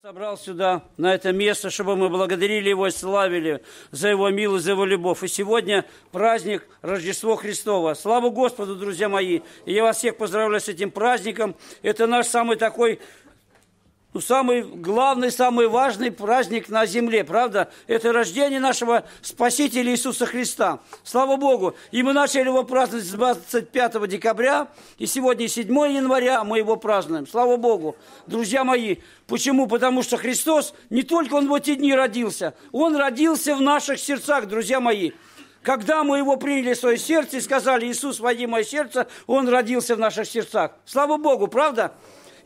Собрал сюда, на это место, чтобы мы благодарили Его и славили за Его милость, за Его любовь. И сегодня праздник Рождество Христово. Слава Господу, друзья мои! И я вас всех поздравляю с этим праздником. Это наш самый такой ну, самый главный, самый важный праздник на земле, правда? Это рождение нашего Спасителя Иисуса Христа. Слава Богу! И мы начали его праздновать с 25 декабря, и сегодня 7 января мы его празднуем. Слава Богу! Друзья мои, почему? Потому что Христос, не только Он в эти дни родился, Он родился в наших сердцах, друзья мои. Когда мы его приняли в свое сердце и сказали, Иисус, войди в мое сердце, Он родился в наших сердцах. Слава Богу, правда?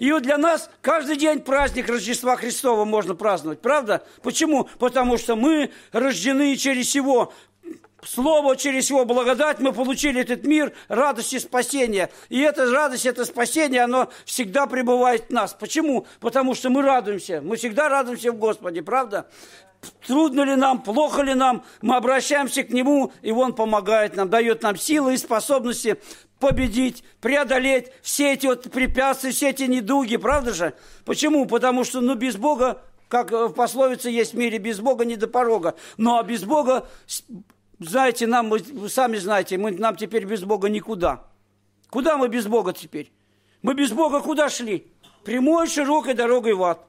И вот для нас каждый день праздник Рождества Христова можно праздновать, правда? Почему? Потому что мы рождены через Его Слово, через Его благодать мы получили этот мир радости спасения. И эта радость, это спасение, оно всегда пребывает в нас. Почему? Потому что мы радуемся. Мы всегда радуемся в Господе, правда? Трудно ли нам, плохо ли нам, мы обращаемся к Нему, и Он помогает нам, дает нам силы и способности победить, преодолеть все эти вот препятствия, все эти недуги, правда же? Почему? Потому что, ну, без Бога, как в пословице есть в мире, без Бога не до порога. Ну, а без Бога, знаете, нам, вы сами знаете, мы, нам теперь без Бога никуда. Куда мы без Бога теперь? Мы без Бога куда шли? Прямой, широкой дорогой в ад.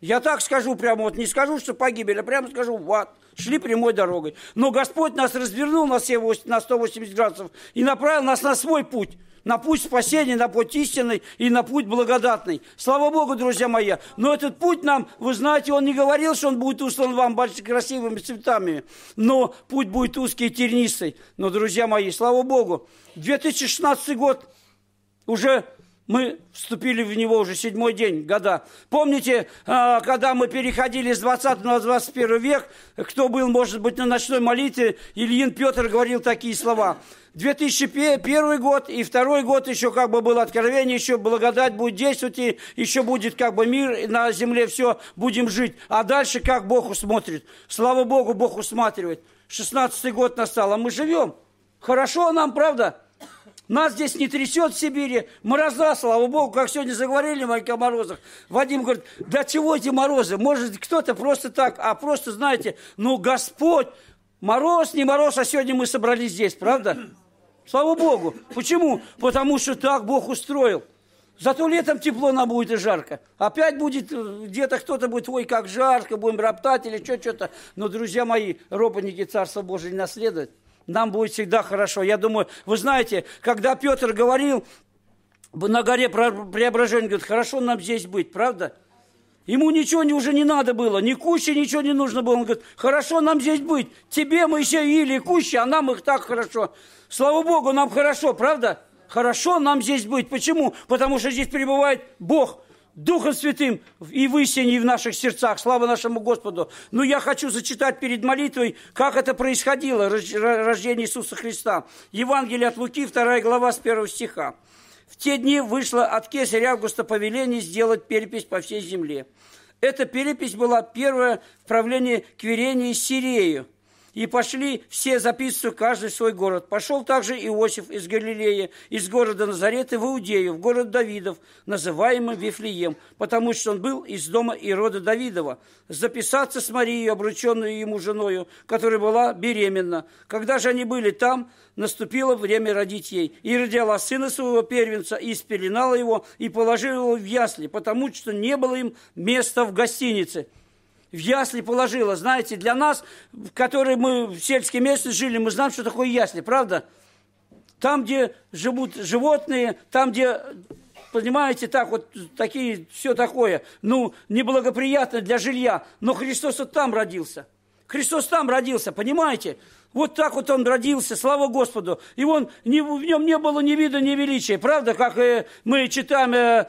Я так скажу прямо, вот не скажу, что погибель, а прямо скажу в шли прямой дорогой. Но Господь нас развернул на 180 градусов и направил нас на свой путь. На путь спасения, на путь истинный и на путь благодатный. Слава Богу, друзья мои. Но этот путь нам, вы знаете, он не говорил, что он будет услан вам большими красивыми цветами. Но путь будет узкий и тернистый. Но, друзья мои, слава Богу, 2016 год уже мы вступили в него уже седьмой день, года. Помните, а, когда мы переходили с 20 на 21 век, кто был, может быть, на ночной молитве, Ильин Петр говорил такие слова. 2001 год и второй год еще как бы было откровение, еще благодать будет действовать, и еще будет как бы мир на земле, все, будем жить. А дальше как Бог усмотрит. Слава Богу, Бог усматривает. 16 год настал, а мы живем. Хорошо нам, правда? Нас здесь не трясет в Сибири. Мороза, слава богу, как сегодня заговорили мы о морозах. Вадим говорит, да чего эти морозы? Может, кто-то просто так, а просто, знаете, ну, Господь, мороз, не мороз, а сегодня мы собрались здесь, правда? Слава Богу. Почему? Потому что так Бог устроил. Зато летом тепло нам будет и жарко. Опять будет, э, где-то кто-то будет, ой, как жарко, будем роптать или что-то. Но, друзья мои, ропотники Царства Божьего не наследуют нам будет всегда хорошо. Я думаю, вы знаете, когда Петр говорил на горе преображения, говорит, хорошо нам здесь быть, правда? Ему ничего уже не надо было, ни кущи ничего не нужно было. Он говорит, хорошо нам здесь быть. Тебе, мы еще или кущи, а нам их так хорошо. Слава Богу, нам хорошо, правда? Хорошо нам здесь быть. Почему? Потому что здесь пребывает Бог. Духом Святым и в истине, и в наших сердцах. Слава нашему Господу. Но я хочу зачитать перед молитвой, как это происходило, рождение Иисуса Христа. Евангелие от Луки, 2 глава, с 1 стиха. В те дни вышло от кесаря Августа повеление сделать перепись по всей земле. Эта перепись была первое в правлении Кверения и Сирею – и пошли все записывать каждый в свой город. Пошел также Иосиф из Галилеи, из города Назарета в Иудею, в город Давидов, называемый Вифлеем, потому что он был из дома Ирода Давидова, записаться с Марией, обрученную ему женою, которая была беременна. Когда же они были там, наступило время родить ей. И родила сына своего первенца, и спеленала его, и положила его в ясли, потому что не было им места в гостинице в ясли положила. Знаете, для нас, которые мы в сельской местности жили, мы знаем, что такое ясли, правда? Там, где живут животные, там, где, понимаете, так вот, такие, все такое, ну, неблагоприятно для жилья. Но Христос вот там родился. Христос там родился, понимаете? Вот так вот он родился, слава Господу. И он, не, в нем не было ни вида, ни величия. Правда, как э, мы читаем э,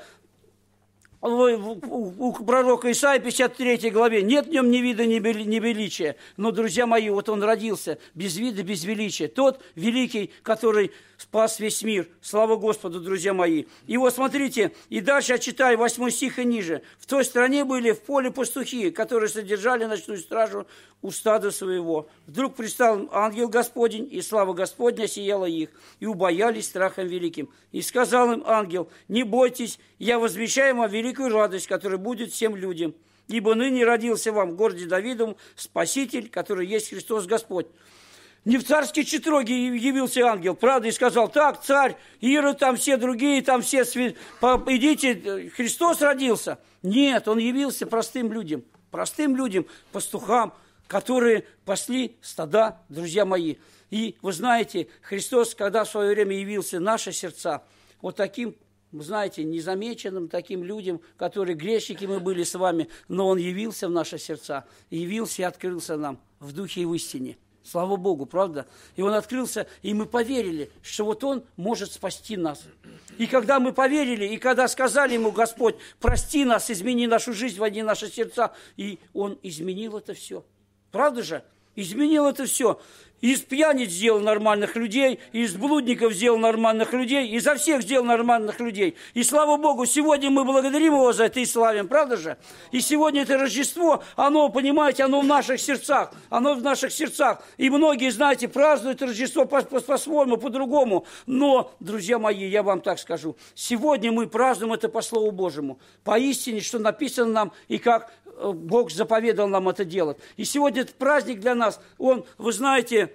у пророка Исаия 53 главе нет в нем ни вида, ни величия. Но, друзья мои, вот он родился без вида, без величия. Тот великий, который спас весь мир. Слава Господу, друзья мои. И вот смотрите, и дальше я читаю 8 стих и ниже. В той стране были в поле пастухи, которые содержали ночную стражу у стада своего. Вдруг пристал ангел Господень, и слава Господня сияла их, и убоялись страхом великим. И сказал им ангел, не бойтесь, я возвещаю вам великую радость, которая будет всем людям. ибо ныне родился вам в городе Давидом Спаситель, который есть Христос Господь. Не в царские четроги явился ангел, правда, и сказал, так, царь, Ира, там все другие, там все, идите, Христос родился. Нет, он явился простым людям, простым людям, пастухам, которые пасли стада, друзья мои. И вы знаете, Христос, когда в свое время явился наши сердца, вот таким, знаете, незамеченным таким людям, которые грешники мы были с вами, но Он явился в наши сердца, явился и открылся нам в духе и в истине – Слава Богу, правда? И он открылся, и мы поверили, что вот он может спасти нас. И когда мы поверили, и когда сказали ему, Господь, прости нас, измени нашу жизнь, води наши сердца, и он изменил это все. Правда же? Изменил это все. Из пьяниц сделал нормальных людей, из блудников сделал нормальных людей, изо всех сделал нормальных людей. И слава Богу, сегодня мы благодарим Его за это и славим, правда же? И сегодня это Рождество, оно, понимаете, оно в наших сердцах, оно в наших сердцах. И многие, знаете, празднуют Рождество по-своему, по-другому. Но, друзья мои, я вам так скажу, сегодня мы празднуем это по Слову Божьему. Поистине, что написано нам, и как Бог заповедал нам это делать. И сегодня этот праздник для нас, он, вы знаете,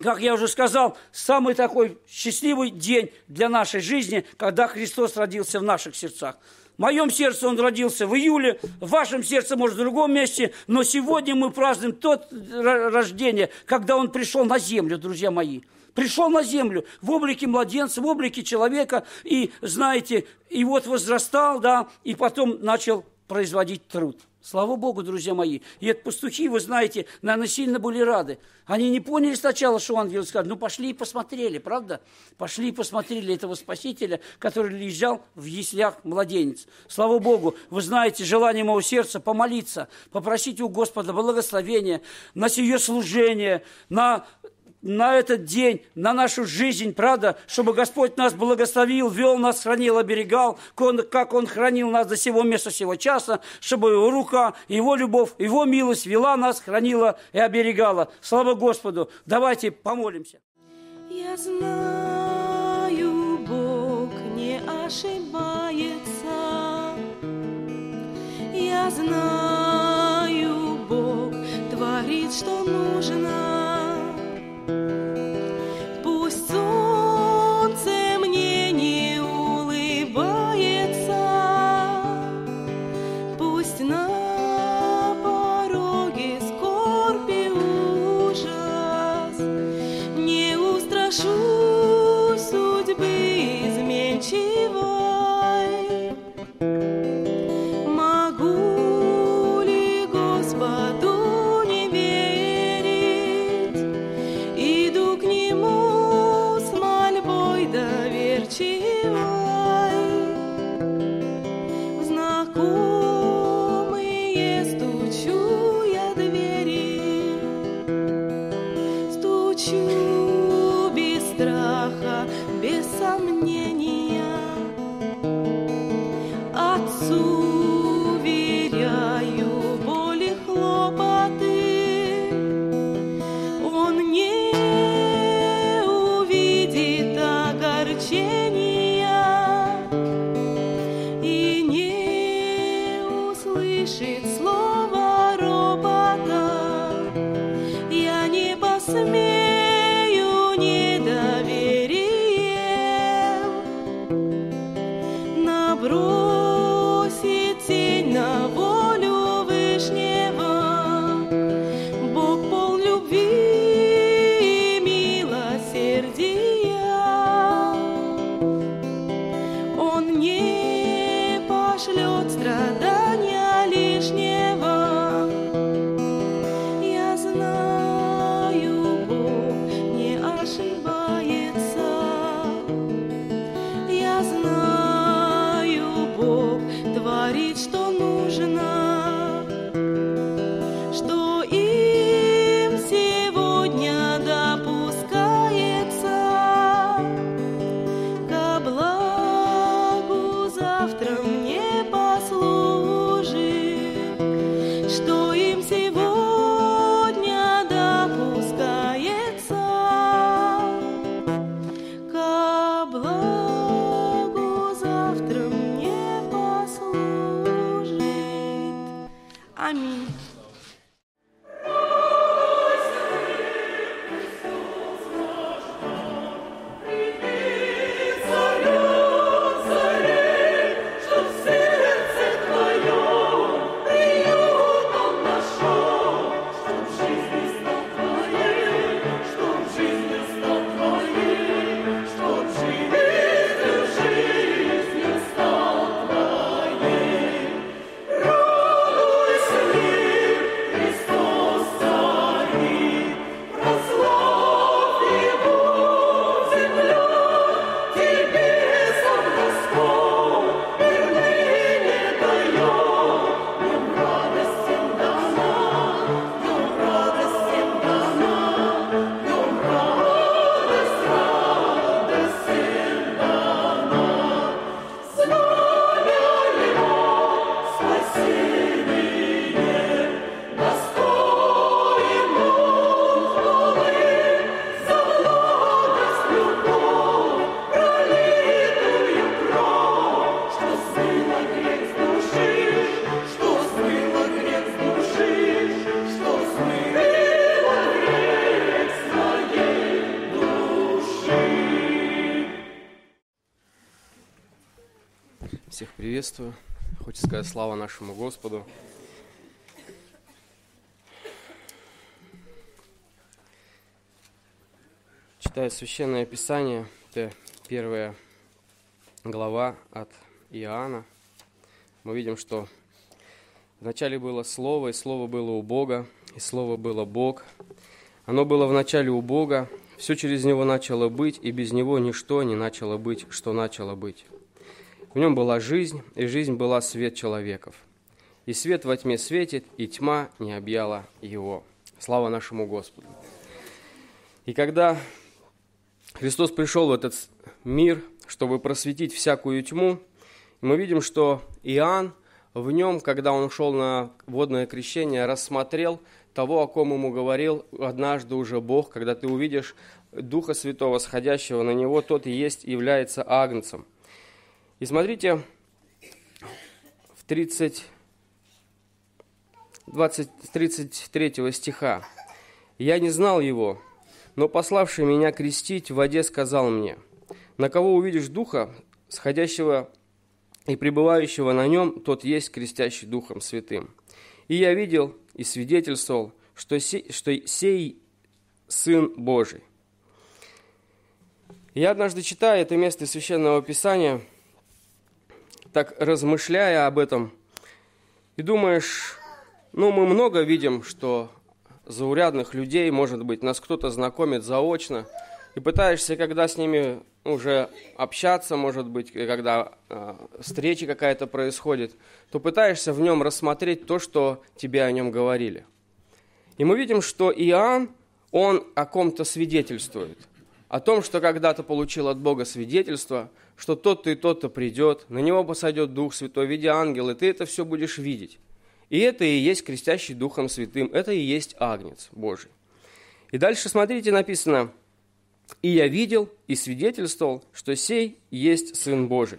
как я уже сказал, самый такой счастливый день для нашей жизни, когда Христос родился в наших сердцах. В моем сердце он родился в июле, в вашем сердце, может, в другом месте, но сегодня мы празднуем тот рождение, когда он пришел на землю, друзья мои. Пришел на землю в облике младенца, в облике человека, и, знаете, и вот возрастал, да, и потом начал производить труд. Слава Богу, друзья мои. И это пастухи, вы знаете, наверное, сильно были рады. Они не поняли сначала, что ангел сказал, ну пошли и посмотрели, правда? Пошли и посмотрели этого Спасителя, который лежал в яслях младенец. Слава Богу, вы знаете, желание моего сердца помолиться, попросить у Господа благословения на сие служение, на на этот день, на нашу жизнь, правда, чтобы Господь нас благословил, вел нас, хранил, оберегал, как Он хранил нас до сего места, сего часа, чтобы Его рука, Его любовь, Его милость вела нас, хранила и оберегала. Слава Господу! Давайте помолимся. Я знаю, Бог не ошибается. Я знаю, Бог творит, что нужно. Приветствую. Хочется сказать слава нашему Господу. Читаю Священное Писание, это первая глава от Иоанна. Мы видим, что вначале было Слово, и Слово было у Бога, и Слово было Бог. Оно было вначале у Бога, все через Него начало быть, и без Него ничто не начало быть, что начало быть. В нем была жизнь, и жизнь была свет человеков. И свет во тьме светит, и тьма не объяла его. Слава нашему Господу. И когда Христос пришел в этот мир, чтобы просветить всякую тьму, мы видим, что Иоанн в нем, когда он шел на водное крещение, рассмотрел того, о ком ему говорил однажды уже Бог, когда ты увидишь Духа Святого, сходящего на него, тот и есть является агнцем. И смотрите, в 30, 20, 33 стиха. «Я не знал его, но пославший меня крестить в воде сказал мне, на кого увидишь Духа, сходящего и пребывающего на нем, тот есть крестящий Духом Святым. И я видел и свидетельствовал, что сей, что сей Сын Божий». Я однажды читаю это место Священного Писания – так размышляя об этом, и думаешь, ну, мы много видим, что заурядных людей, может быть, нас кто-то знакомит заочно, и пытаешься, когда с ними уже общаться, может быть, когда э, встреча какая-то происходит, то пытаешься в нем рассмотреть то, что тебе о нем говорили. И мы видим, что Иоанн, он о ком-то свидетельствует, о том, что когда-то получил от Бога свидетельство – что тот-то и тот-то придет, на него посадет Дух Святой в виде ангела, и ты это все будешь видеть. И это и есть крестящий Духом Святым, это и есть Агнец Божий. И дальше, смотрите, написано, «И я видел и свидетельствовал, что сей есть Сын Божий».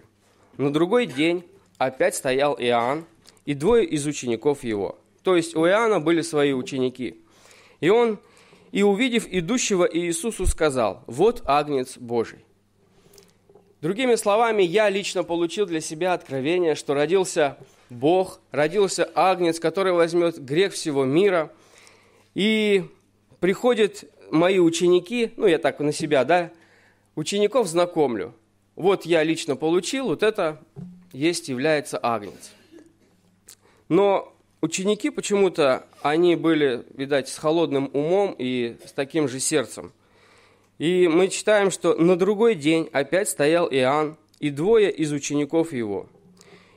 На другой день опять стоял Иоанн и двое из учеников его. То есть у Иоанна были свои ученики. И он, и увидев идущего Иисусу, сказал, «Вот Агнец Божий». Другими словами, я лично получил для себя откровение, что родился Бог, родился Агнец, который возьмет грех всего мира. И приходят мои ученики, ну я так на себя, да, учеников знакомлю. Вот я лично получил, вот это есть, является Агнец. Но ученики почему-то, они были, видать, с холодным умом и с таким же сердцем – и мы читаем, что на другой день опять стоял Иоанн и двое из учеников его.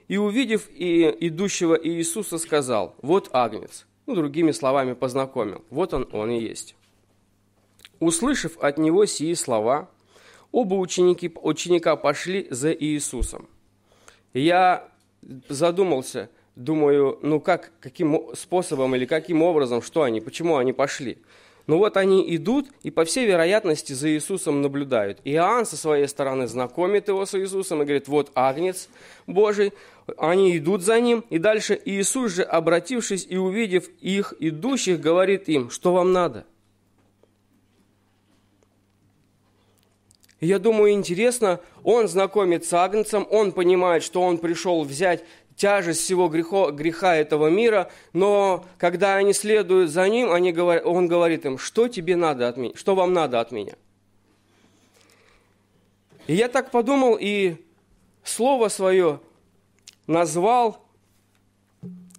И увидев и идущего Иисуса, сказал, вот Агнец. Ну, другими словами, познакомил. Вот он, он и есть. Услышав от него сии слова, оба ученики, ученика пошли за Иисусом. я задумался, думаю, ну как, каким способом или каким образом, что они, почему они пошли. Но вот они идут и, по всей вероятности, за Иисусом наблюдают. Иоанн со своей стороны знакомит его с Иисусом и говорит, вот Агнец Божий. Они идут за ним, и дальше Иисус же, обратившись и увидев их идущих, говорит им, что вам надо? я думаю, интересно, он знакомит с Агнцем, он понимает, что он пришел взять тяжесть всего греха, греха этого мира, но когда они следуют за ним, они говорят, он говорит им, что тебе надо от меня, что вам надо от меня. И я так подумал и слово свое назвал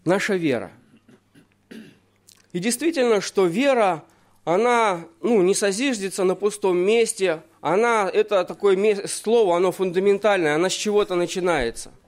наша вера. И действительно, что вера, она ну, не созиждется на пустом месте, она, это такое слово, оно фундаментальное, она с чего-то начинается –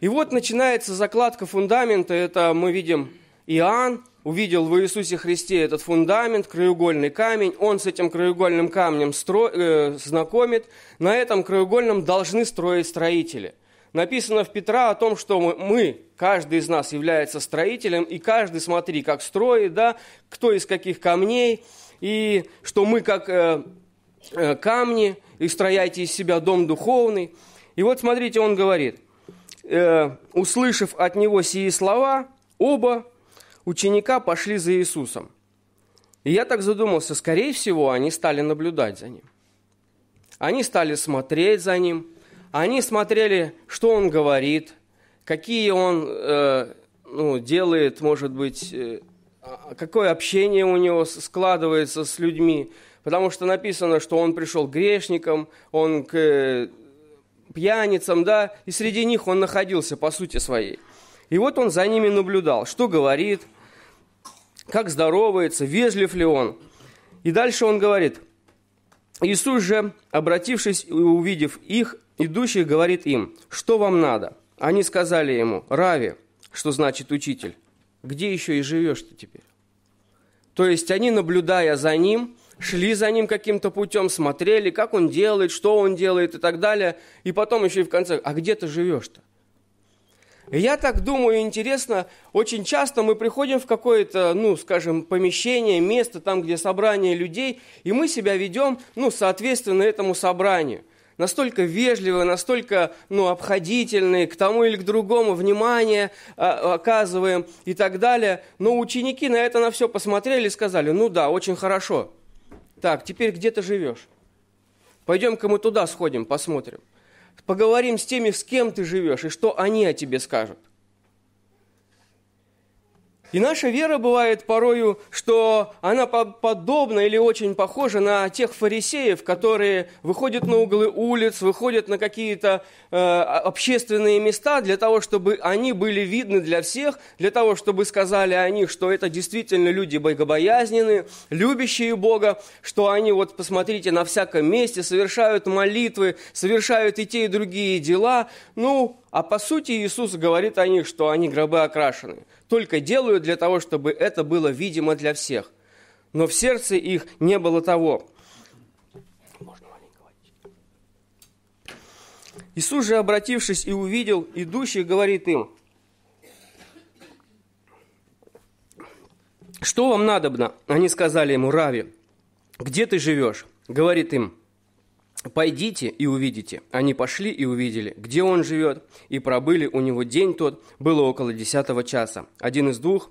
и вот начинается закладка фундамента. Это мы видим Иоанн, увидел в Иисусе Христе этот фундамент, краеугольный камень. Он с этим краеугольным камнем стро... э, знакомит. На этом краеугольном должны строить строители. Написано в Петра о том, что мы, каждый из нас является строителем, и каждый, смотри, как строит, да, кто из каких камней, и что мы как э, э, камни, и строяйте из себя дом духовный. И вот смотрите, он говорит – э, услышав от него сии слова, оба ученика пошли за Иисусом. И я так задумался, скорее всего, они стали наблюдать за ним. Они стали смотреть за ним, они смотрели, что он говорит, какие он э, ну, делает, может быть, э, а, какое общение у него складывается с людьми. Потому что написано, что он пришел к грешникам, он к пьяницам, да, и среди них он находился по сути своей. И вот он за ними наблюдал, что говорит, как здоровается, вежлив ли он. И дальше он говорит, Иисус же, обратившись и увидев их, идущих, говорит им, что вам надо? Они сказали ему, Рави, что значит учитель, где еще и живешь ты теперь? То есть они, наблюдая за ним, шли за ним каким-то путем, смотрели, как он делает, что он делает и так далее. И потом еще и в конце, а где ты живешь-то? Я так думаю, интересно, очень часто мы приходим в какое-то, ну, скажем, помещение, место, там, где собрание людей, и мы себя ведем, ну, соответственно этому собранию. Настолько вежливые, настолько, ну, обходительные, к тому или к другому внимание а, оказываем и так далее. Но ученики на это на все посмотрели и сказали, ну да, очень хорошо, так, теперь где ты живешь? Пойдем-ка мы туда сходим, посмотрим. Поговорим с теми, с кем ты живешь, и что они о тебе скажут. И наша вера бывает порою, что она подобна или очень похожа на тех фарисеев, которые выходят на углы улиц, выходят на какие-то э, общественные места для того, чтобы они были видны для всех, для того, чтобы сказали о них, что это действительно люди богобоязненные, любящие Бога, что они, вот посмотрите, на всяком месте совершают молитвы, совершают и те, и другие дела. Ну, а по сути Иисус говорит о них, что они гробы окрашены. Только делают для того, чтобы это было видимо для всех. Но в сердце их не было того. Иисус же, обратившись и увидел идущих, говорит им, что вам надобно? Они сказали ему, Рави, где ты живешь? Говорит им, Пойдите и увидите. Они пошли и увидели, где он живет, и пробыли у него день тот, было около десятого часа. Один из двух,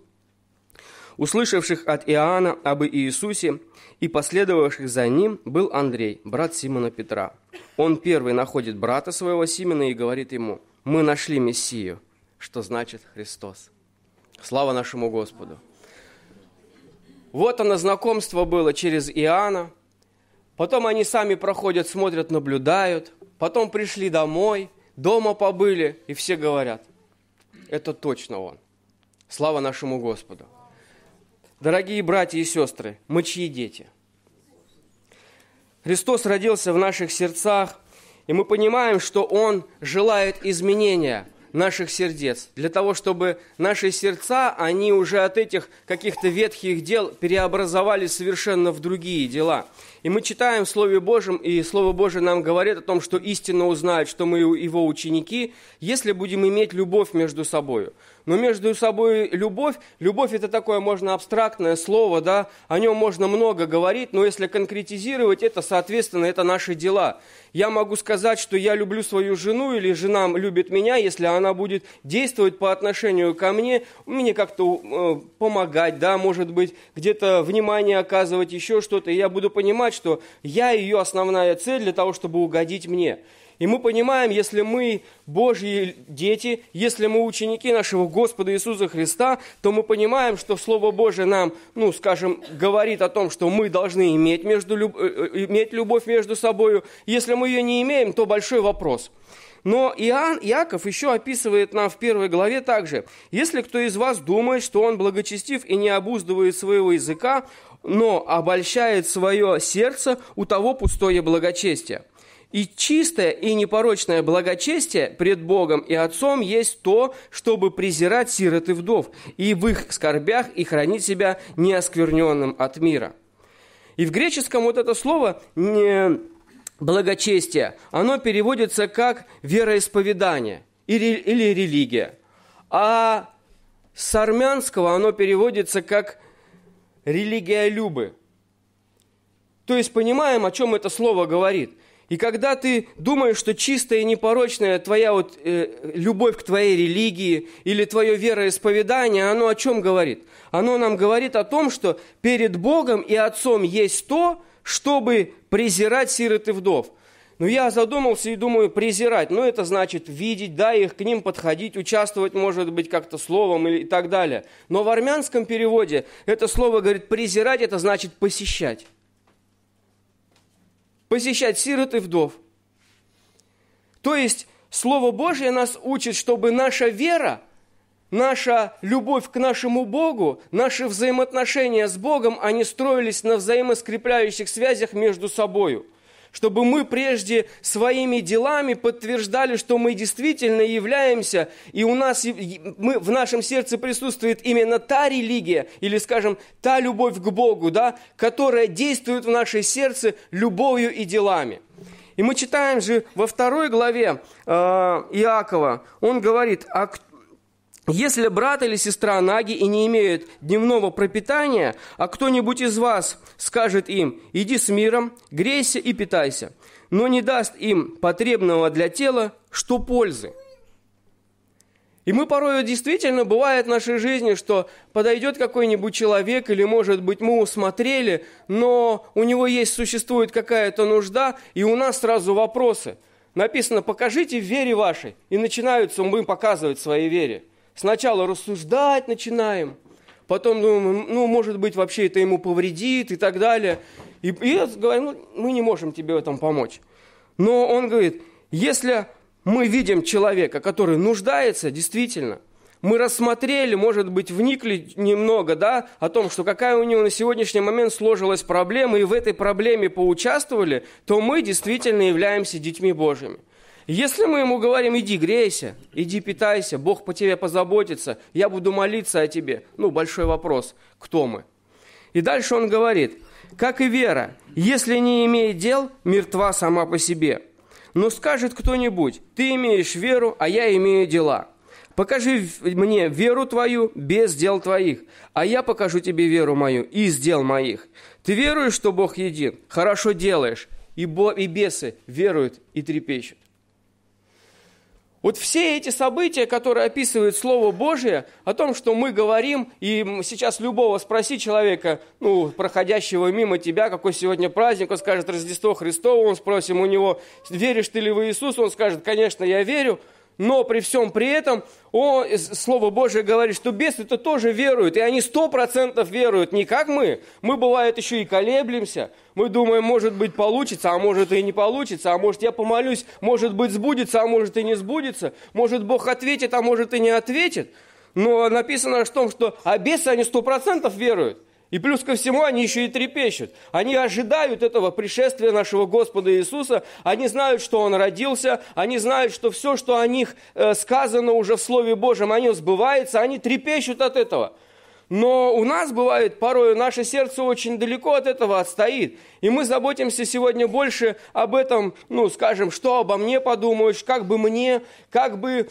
услышавших от Иоанна об Иисусе и последовавших за ним, был Андрей, брат Симона Петра. Он первый находит брата своего Симона и говорит ему, «Мы нашли Мессию», что значит Христос. Слава нашему Господу! Вот оно знакомство было через Иоанна, Потом они сами проходят, смотрят, наблюдают. Потом пришли домой, дома побыли, и все говорят, это точно он. Слава нашему Господу. Дорогие братья и сестры, мы чьи дети? Христос родился в наших сердцах, и мы понимаем, что Он желает изменения наших сердец, для того, чтобы наши сердца, они уже от этих каких-то ветхих дел преобразовались совершенно в другие дела – и мы читаем в Слове Божьем, и Слово Божье нам говорит о том, что истинно узнают, что мы его ученики, если будем иметь любовь между собой. но между собой любовь. Любовь это такое, можно, абстрактное слово, да, о нем можно много говорить, но если конкретизировать это, соответственно, это наши дела. Я могу сказать, что я люблю свою жену или жена любит меня, если она будет действовать по отношению ко мне, мне как-то э, помогать, да, может быть, где-то внимание оказывать, еще что-то, и я буду понимать, что я ее основная цель для того, чтобы угодить мне. И мы понимаем, если мы Божьи дети, если мы ученики нашего Господа Иисуса Христа, то мы понимаем, что Слово Божие нам, ну, скажем, говорит о том, что мы должны иметь, между, э, э, иметь любовь между собой. Если мы ее не имеем, то большой вопрос. Но Иоанн, Иаков еще описывает нам в первой главе также, «Если кто из вас думает, что он благочестив и не обуздывает своего языка, но обольщает свое сердце, у того пустое благочестие». И чистое и непорочное благочестие пред Богом и Отцом есть то, чтобы презирать сирот и вдов, и в их скорбях и хранить себя неоскверненным от мира. И в греческом вот это слово благочестие, оно переводится как вероисповедание или религия. А с армянского оно переводится как религия любы. То есть понимаем, о чем это слово говорит – и когда ты думаешь, что чистая и непорочная твоя вот, э, любовь к твоей религии или твое вероисповедание, оно о чем говорит? Оно нам говорит о том, что перед Богом и Отцом есть то, чтобы презирать сирот и вдов. Но я задумался и думаю, презирать, ну это значит видеть, да, их к ним подходить, участвовать, может быть, как-то словом или и так далее. Но в армянском переводе это слово говорит презирать, это значит посещать посещать сирот и вдов. То есть Слово Божье нас учит, чтобы наша вера, наша любовь к нашему Богу, наши взаимоотношения с Богом, они строились на взаимоскрепляющих связях между собою – чтобы мы прежде своими делами подтверждали, что мы действительно являемся, и у нас мы, в нашем сердце присутствует именно та религия, или, скажем, та любовь к Богу, да, которая действует в нашем сердце любовью и делами. И мы читаем же во второй главе э, Иакова, он говорит, а кто если брат или сестра наги и не имеют дневного пропитания, а кто-нибудь из вас скажет им, иди с миром, грейся и питайся, но не даст им потребного для тела, что пользы. И мы порой действительно бывает в нашей жизни, что подойдет какой-нибудь человек, или, может быть, мы усмотрели, но у него есть, существует какая-то нужда, и у нас сразу вопросы. Написано, покажите в вере вашей, и начинаются мы показывать своей вере. Сначала рассуждать начинаем, потом думаем, ну, может быть, вообще это ему повредит и так далее. И, и говорим, ну, мы не можем тебе в этом помочь. Но он говорит, если мы видим человека, который нуждается, действительно, мы рассмотрели, может быть, вникли немного, да, о том, что какая у него на сегодняшний момент сложилась проблема, и в этой проблеме поучаствовали, то мы действительно являемся детьми Божьими. Если мы ему говорим, иди грейся, иди питайся, Бог по тебе позаботится, я буду молиться о тебе, ну, большой вопрос, кто мы? И дальше он говорит, как и вера, если не имеет дел, мертва сама по себе. Но скажет кто-нибудь, ты имеешь веру, а я имею дела. Покажи мне веру твою без дел твоих, а я покажу тебе веру мою из дел моих. Ты веруешь, что Бог един? Хорошо делаешь. И, бо, и бесы веруют и трепещут. Вот все эти события, которые описывают Слово Божие, о том, что мы говорим, и сейчас любого спроси человека, ну, проходящего мимо тебя, какой сегодня праздник, он скажет Рождество Христово, он спросим у него, веришь ты ли в Иисуса, он скажет, конечно, я верю, но при всем при этом о, Слово Божие говорит, что бесы-то тоже веруют, и они сто процентов веруют, не как мы. Мы, бывает, еще и колеблемся. Мы думаем, может быть, получится, а может и не получится, а может я помолюсь, может быть, сбудется, а может и не сбудется. Может, Бог ответит, а может и не ответит. Но написано в том, что а бесы, они сто процентов веруют. И плюс ко всему они еще и трепещут. Они ожидают этого пришествия нашего Господа Иисуса. Они знают, что Он родился. Они знают, что все, что о них э, сказано уже в Слове Божьем, оно сбывается. Они трепещут от этого. Но у нас бывает порой наше сердце очень далеко от этого отстоит. И мы заботимся сегодня больше об этом, ну, скажем, что обо мне подумают, как бы мне, как бы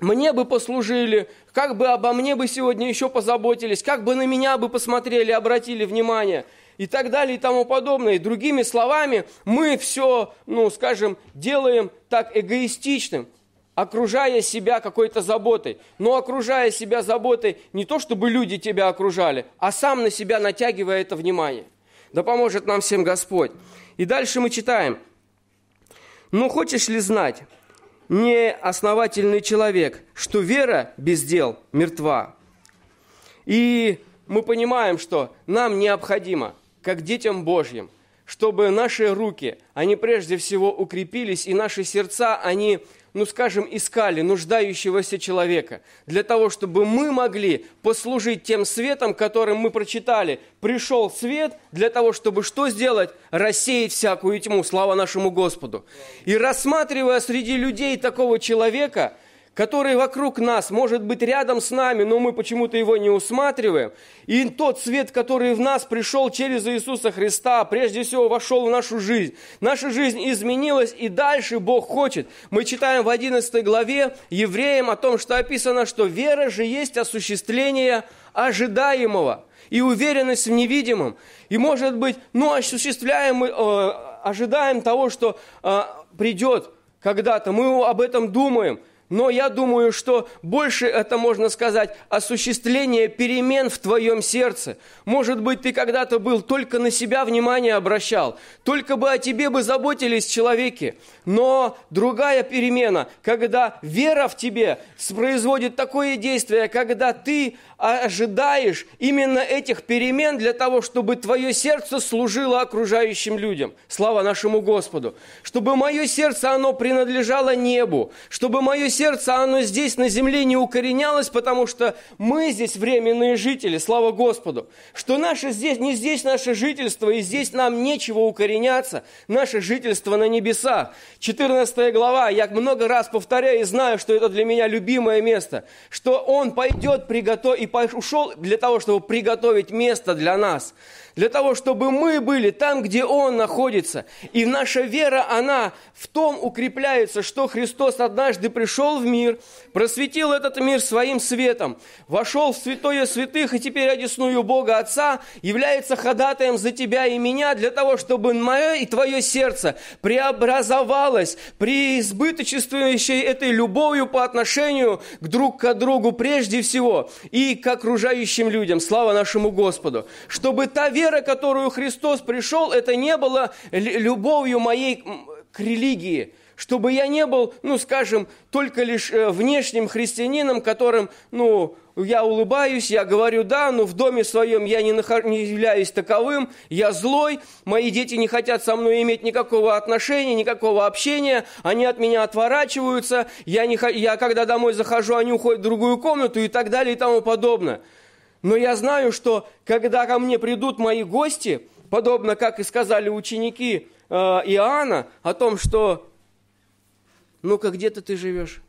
мне бы послужили, как бы обо мне бы сегодня еще позаботились, как бы на меня бы посмотрели, обратили внимание и так далее и тому подобное. И другими словами, мы все, ну, скажем, делаем так эгоистичным, окружая себя какой-то заботой. Но окружая себя заботой не то, чтобы люди тебя окружали, а сам на себя натягивая это внимание. Да поможет нам всем Господь. И дальше мы читаем. «Ну, хочешь ли знать, не основательный человек, что вера без дел мертва. И мы понимаем, что нам необходимо, как детям Божьим, чтобы наши руки, они прежде всего укрепились, и наши сердца, они ну скажем, искали нуждающегося человека, для того, чтобы мы могли послужить тем светом, которым мы прочитали. Пришел свет для того, чтобы что сделать? Рассеять всякую тьму, слава нашему Господу. И рассматривая среди людей такого человека – который вокруг нас, может быть рядом с нами, но мы почему-то его не усматриваем. И тот свет, который в нас пришел через Иисуса Христа, прежде всего вошел в нашу жизнь. Наша жизнь изменилась, и дальше Бог хочет. Мы читаем в 11 главе Евреям о том, что описано, что вера же есть осуществление ожидаемого и уверенность в невидимом. И может быть, ну, осуществляем мы, э, ожидаем того, что э, придет когда-то. Мы об этом думаем – но я думаю, что больше это можно сказать осуществление перемен в твоем сердце. Может быть, ты когда-то был только на себя внимание обращал, только бы о тебе бы заботились человеки. Но другая перемена, когда вера в тебе производит такое действие, когда ты ожидаешь именно этих перемен для того, чтобы твое сердце служило окружающим людям. Слава нашему Господу. Чтобы мое сердце, оно принадлежало небу. Чтобы мое сердце, оно здесь на земле не укоренялось, потому что мы здесь временные жители. Слава Господу. Что наше здесь, не здесь наше жительство, и здесь нам нечего укореняться. Наше жительство на небесах. 14 глава, я много раз повторяю и знаю, что это для меня любимое место. Что Он пойдет приготовить ушел для того, чтобы приготовить место для нас для того, чтобы мы были там, где Он находится. И наша вера, она в том укрепляется, что Христос однажды пришел в мир, просветил этот мир своим светом, вошел в святое святых, и теперь одесную Бога Отца является ходатаем за тебя и меня, для того, чтобы мое и твое сердце преобразовалось, преизбыточествующей этой любовью по отношению к друг к другу прежде всего и к окружающим людям. Слава нашему Господу! Чтобы та вера, вера, которую Христос пришел, это не было любовью моей к религии, чтобы я не был, ну, скажем, только лишь э, внешним христианином, которым, ну, я улыбаюсь, я говорю да, но в доме своем я не, нахожу, не являюсь таковым, я злой, мои дети не хотят со мной иметь никакого отношения, никакого общения, они от меня отворачиваются, я, не, я когда домой захожу, они уходят в другую комнату и так далее и тому подобное. Но я знаю, что когда ко мне придут мои гости, подобно как и сказали ученики э, Иоанна о том, что ну-ка, где-то ты живешь,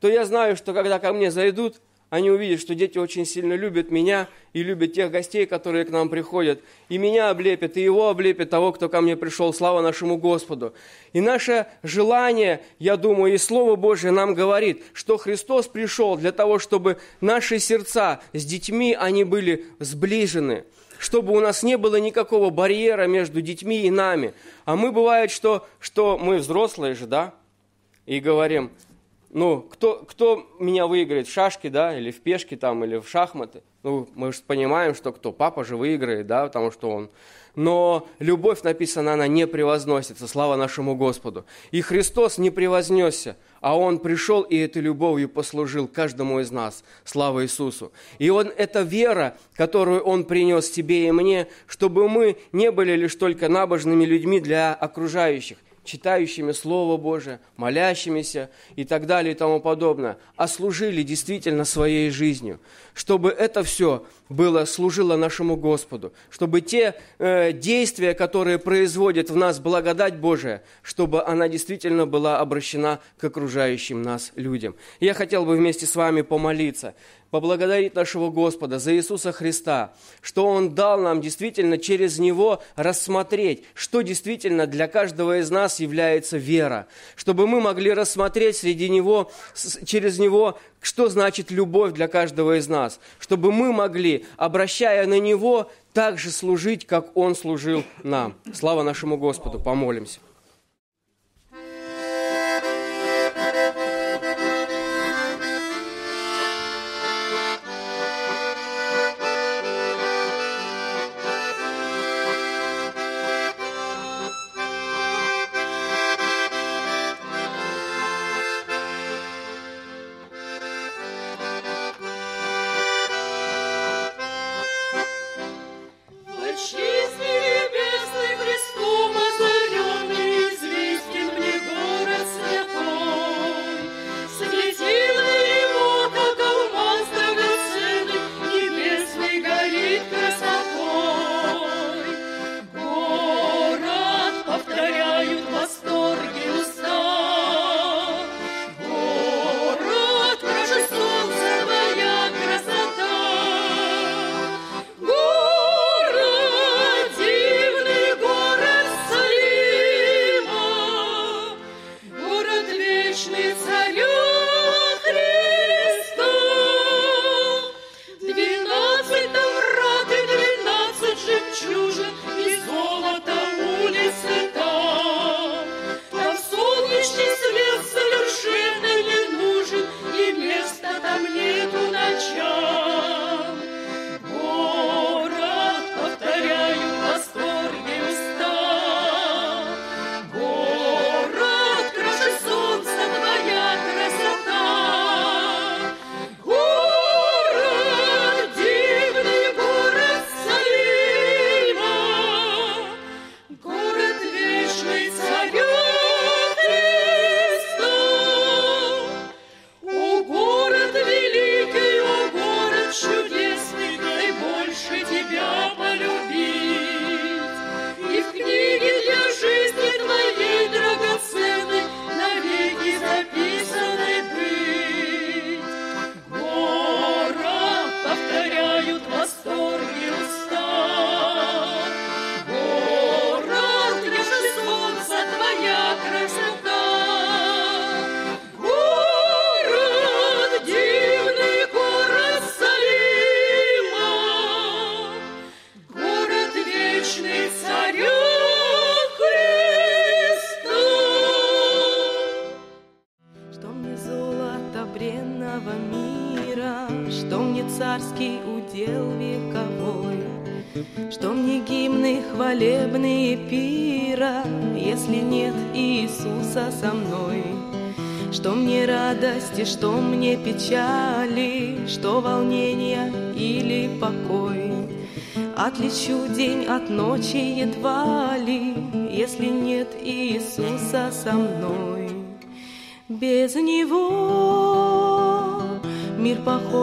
то я знаю, что когда ко мне зайдут, они увидят, что дети очень сильно любят меня и любят тех гостей, которые к нам приходят. И меня облепят, и его облепят, того, кто ко мне пришел. Слава нашему Господу. И наше желание, я думаю, и Слово Божье нам говорит, что Христос пришел для того, чтобы наши сердца с детьми, они были сближены чтобы у нас не было никакого барьера между детьми и нами. А мы бывает, что, что мы взрослые же, да, и говорим, ну, кто, кто меня выиграет в шашки, да, или в пешки там, или в шахматы? Ну, мы же понимаем, что кто, папа же выиграет, да, потому что он. Но любовь, написана, она не превозносится, слава нашему Господу. И Христос не превознесся, а Он пришел и этой любовью послужил каждому из нас, слава Иисусу. И Он, это вера, которую Он принес тебе и мне, чтобы мы не были лишь только набожными людьми для окружающих, читающими Слово Божие, молящимися и так далее и тому подобное, а служили действительно своей жизнью, чтобы это все было, служило нашему Господу, чтобы те э, действия, которые производит в нас благодать Божия, чтобы она действительно была обращена к окружающим нас людям. Я хотел бы вместе с вами помолиться. Поблагодарить нашего Господа за Иисуса Христа, что Он дал нам действительно через Него рассмотреть, что действительно для каждого из нас является вера, чтобы мы могли рассмотреть среди Него, через Него, что значит любовь для каждого из нас, чтобы мы могли, обращая на Него, также служить, как Он служил нам. Слава нашему Господу, помолимся.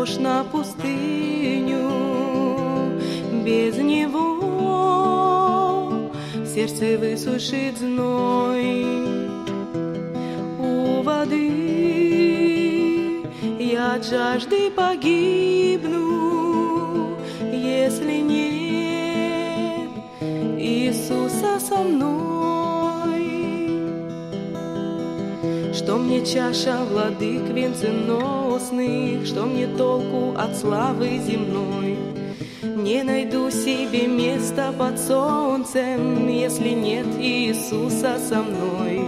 Похож на пустыню, без Него сердце высушит зной у воды от жажды погибну, если нет Иисуса со мной. Что мне чаша владык венценосных, что мне толку от славы земной? Не найду себе места под солнцем, если нет Иисуса со мной.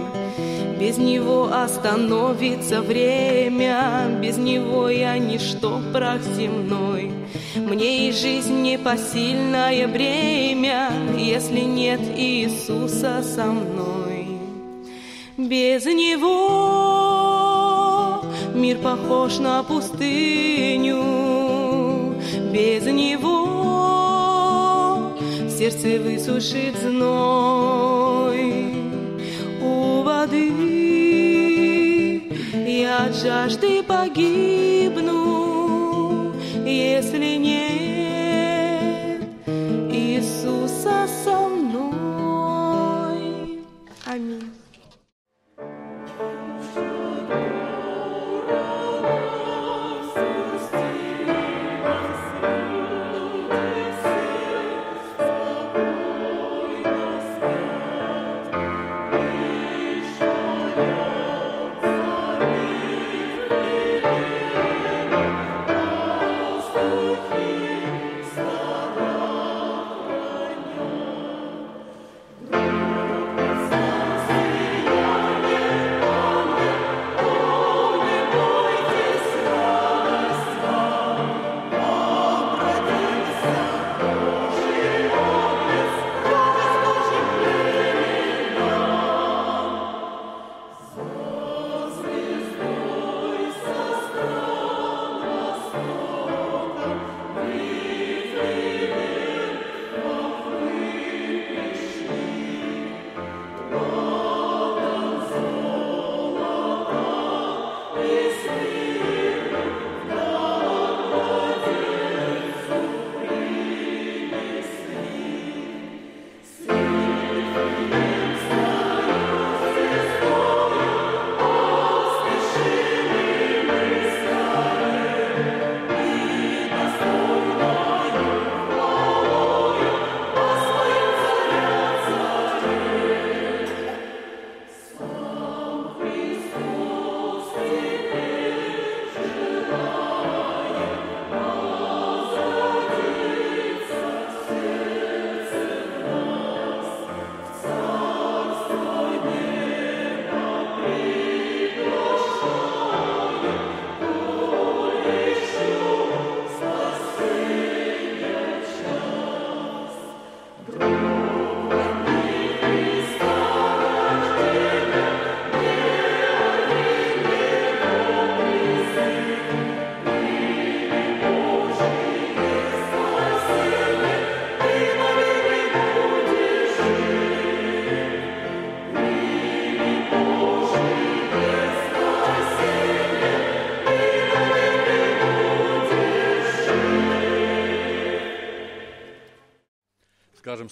Без него остановится время, без него я ничто, прах земной. Мне и жизнь непосильное бремя, если нет Иисуса со мной. Без него мир похож на пустыню, без него сердце высушит зной. У воды от жажды погибну, если нет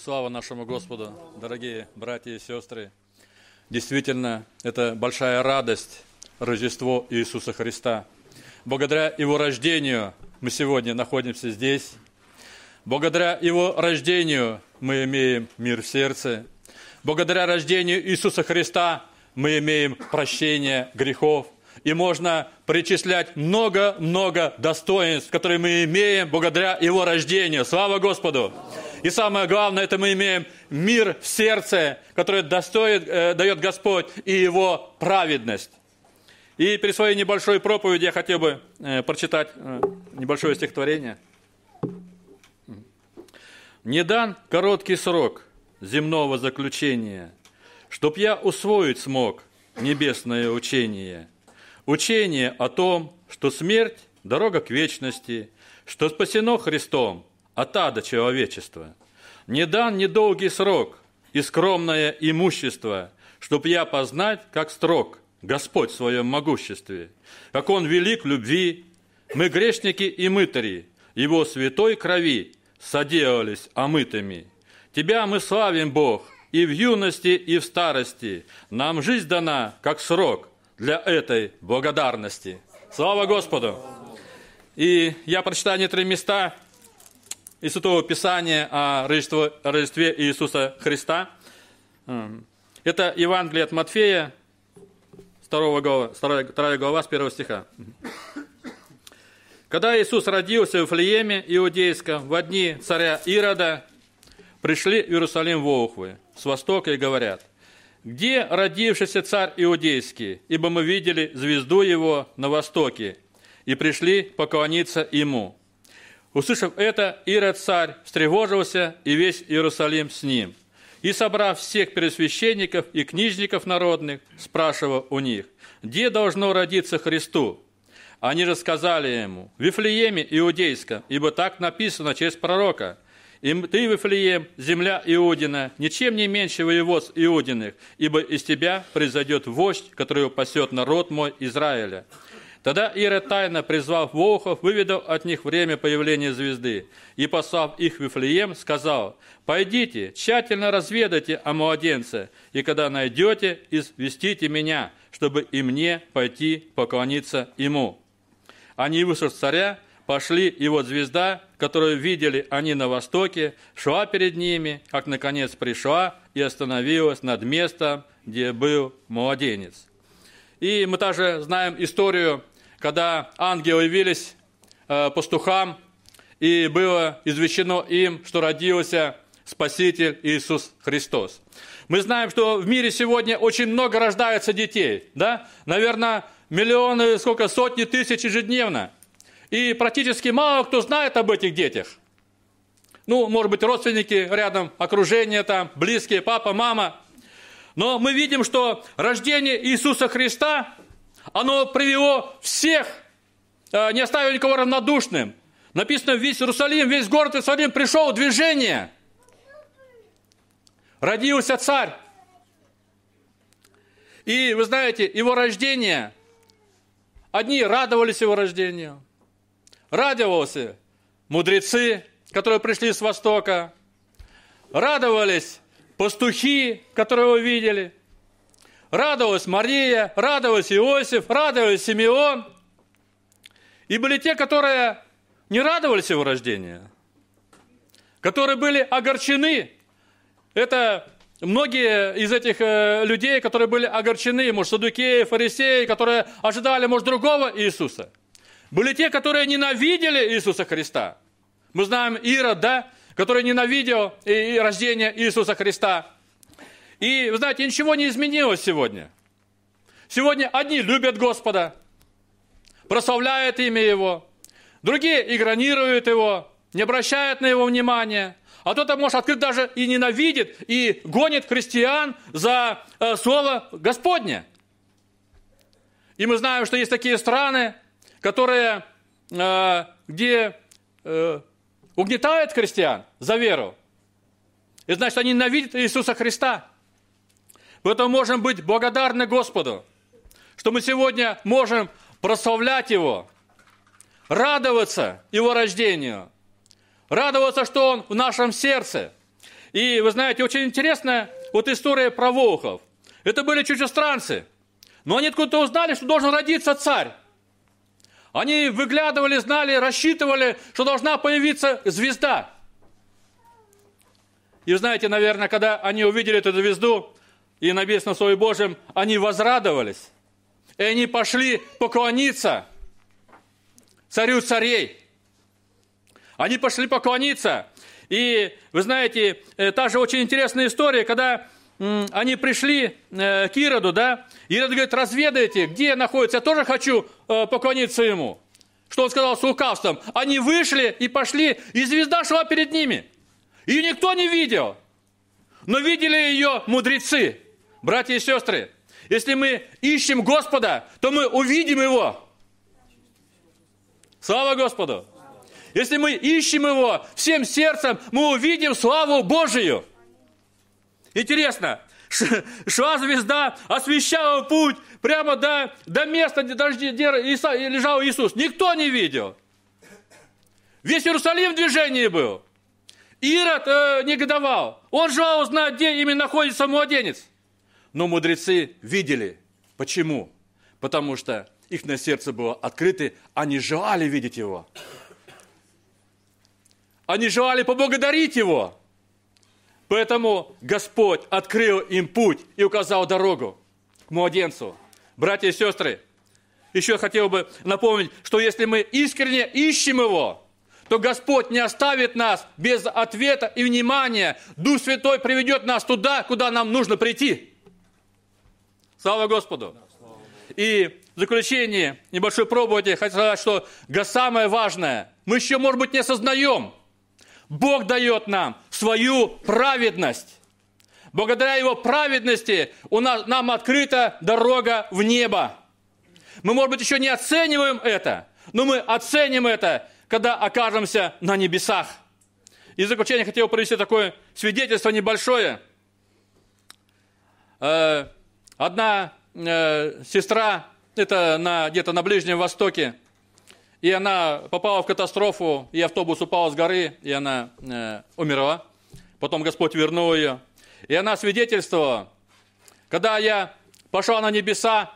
слава нашему Господу, дорогие братья и сестры. Действительно, это большая радость, Рождество Иисуса Христа. Благодаря Его рождению мы сегодня находимся здесь. Благодаря Его рождению мы имеем мир в сердце. Благодаря рождению Иисуса Христа мы имеем прощение грехов. И можно причислять много-много достоинств, которые мы имеем благодаря Его рождению. Слава Господу! И самое главное, это мы имеем мир в сердце, который достоит, э, дает Господь, и Его праведность. И перед своей небольшой проповедью я хотел бы э, прочитать э, небольшое стихотворение. «Не дан короткий срок земного заключения, чтоб я усвоить смог небесное учение. Учение о том, что смерть – дорога к вечности, что спасено Христом от ада человечества. Не дан недолгий срок и скромное имущество, чтоб я познать, как строг Господь в своем могуществе, как Он велик любви, мы грешники и мытари, Его святой крови соделались омытыми. Тебя мы славим, Бог, и в юности, и в старости. Нам жизнь дана, как срок для этой благодарности. Слава Господу! И я прочитаю некоторые места из Святого Писания о Рождестве, о Рождестве Иисуса Христа. Это Евангелие от Матфея, 2 глава, 2 глава с 1 стиха. Когда Иисус родился в Флееме Иудейском, в дни царя Ирода, пришли в Иерусалим волхвы с востока и говорят, «Где родившийся царь Иудейский? Ибо мы видели звезду его на востоке и пришли поклониться ему». Услышав это, Ирод царь встревожился, и весь Иерусалим с ним. И, собрав всех пересвященников и книжников народных, спрашивал у них, где должно родиться Христу? Они же сказали ему, в Вифлееме Иудейском, ибо так написано через пророка. И ты, Вифлеем, земля Иудина, ничем не меньше воевод Иудиных, ибо из тебя произойдет вождь, который упасет народ мой Израиля. Тогда Ирод тайно, призвав волхов, выведал от них время появления звезды, и, послав их в Вифлеем, сказал, «Пойдите, тщательно разведайте о младенце, и когда найдете, известите меня, чтобы и мне пойти поклониться ему». Они, вышли царя, пошли, и вот звезда, которую видели они на востоке, шла перед ними, как наконец пришла и остановилась над местом, где был младенец. И мы также знаем историю когда ангелы явились э, пастухам, и было извещено им, что родился Спаситель Иисус Христос. Мы знаем, что в мире сегодня очень много рождается детей, да? Наверное, миллионы, сколько, сотни тысяч ежедневно. И практически мало кто знает об этих детях. Ну, может быть, родственники рядом, окружение там, близкие, папа, мама. Но мы видим, что рождение Иисуса Христа оно привело всех, э, не оставило никого равнодушным. Написано, весь Иерусалим, весь город Иерусалим пришел в движение. Родился царь. И вы знаете, его рождение, одни радовались его рождению, радовался мудрецы, которые пришли с Востока, радовались пастухи, которые его видели – радовалась Мария, радовалась Иосиф, радовалась Симеон. И были те, которые не радовались его рождению, которые были огорчены. Это многие из этих э, людей, которые были огорчены, может, садукеи, фарисеи, которые ожидали, может, другого Иисуса. Были те, которые ненавидели Иисуса Христа. Мы знаем Ирод, да, который ненавидел и рождение Иисуса Христа. И, вы знаете, ничего не изменилось сегодня. Сегодня одни любят Господа, прославляют имя Его, другие игнорируют Его, не обращают на Его внимания, а кто-то, может, открыть даже и ненавидит, и гонит христиан за э, Слово Господне. И мы знаем, что есть такие страны, которые, э, где э, угнетают христиан за веру. И значит, они ненавидят Иисуса Христа. Поэтому можем быть благодарны Господу, что мы сегодня можем прославлять Его, радоваться Его рождению, радоваться, что Он в нашем сердце. И вы знаете, очень интересная вот история про Волхов. Это были чужестранцы. Но они откуда-то узнали, что должен родиться царь. Они выглядывали, знали, рассчитывали, что должна появиться звезда. И знаете, наверное, когда они увидели эту звезду, и написано в Слове Божьем, они возрадовались. И они пошли поклониться царю царей. Они пошли поклониться. И вы знаете, э, та же очень интересная история, когда они пришли э, к Ироду, да, Ирод говорит, разведайте, где находится, я тоже хочу э, поклониться ему. Что он сказал с лукавством? Они вышли и пошли, и звезда шла перед ними. Ее никто не видел. Но видели ее мудрецы, братья и сестры. Если мы ищем Господа, то мы увидим Его. Слава Господу! Если мы ищем Его всем сердцем, мы увидим славу Божию. Интересно, шла звезда, освещала путь прямо до, до места, где, лежал Иисус. Никто не видел. Весь Иерусалим в движении был. Ирод э, негодовал. Он желал узнать, где именно находится младенец. Но мудрецы видели. Почему? Потому что их на сердце было открыто, они желали видеть его. Они желали поблагодарить его. Поэтому Господь открыл им путь и указал дорогу к младенцу. Братья и сестры, еще хотел бы напомнить, что если мы искренне ищем Его, то Господь не оставит нас без ответа и внимания. Дух Святой приведет нас туда, куда нам нужно прийти. Слава Господу! И в заключение небольшой пробователь хочу сказать, что самое важное, мы еще, может быть, не осознаем – Бог дает нам свою праведность. Благодаря Его праведности у нас, нам открыта дорога в небо. Мы, может быть, еще не оцениваем это, но мы оценим это, когда окажемся на небесах. И в заключение хотел привести такое свидетельство небольшое. Одна э, сестра, это на, где-то на Ближнем Востоке, и она попала в катастрофу, и автобус упал с горы, и она э, умерла. Потом Господь вернул ее. И она свидетельствовала, когда я пошла на небеса,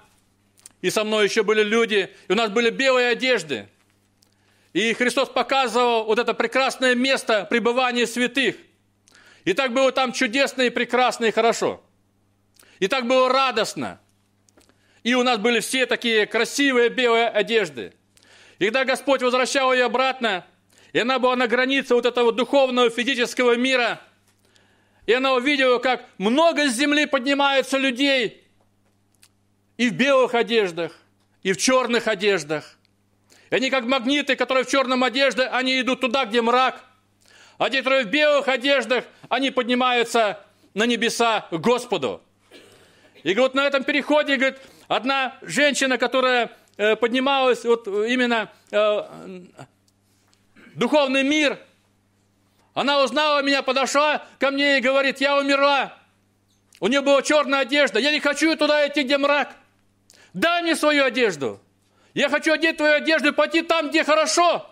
и со мной еще были люди, и у нас были белые одежды. И Христос показывал вот это прекрасное место пребывания святых. И так было там чудесно и прекрасно и хорошо. И так было радостно. И у нас были все такие красивые белые одежды – и когда Господь возвращал ее обратно, и она была на границе вот этого духовного физического мира, и она увидела, как много с земли поднимается людей, и в белых одеждах, и в черных одеждах. И они как магниты, которые в черном одежде, они идут туда, где мрак. А те, которые в белых одеждах, они поднимаются на небеса к Господу. И вот на этом переходе, говорит, одна женщина, которая Э, поднималась вот именно э, духовный мир. Она узнала меня, подошла ко мне и говорит, я умерла. У нее была черная одежда. Я не хочу туда идти, где мрак. Дай мне свою одежду. Я хочу одеть твою одежду и пойти там, где хорошо.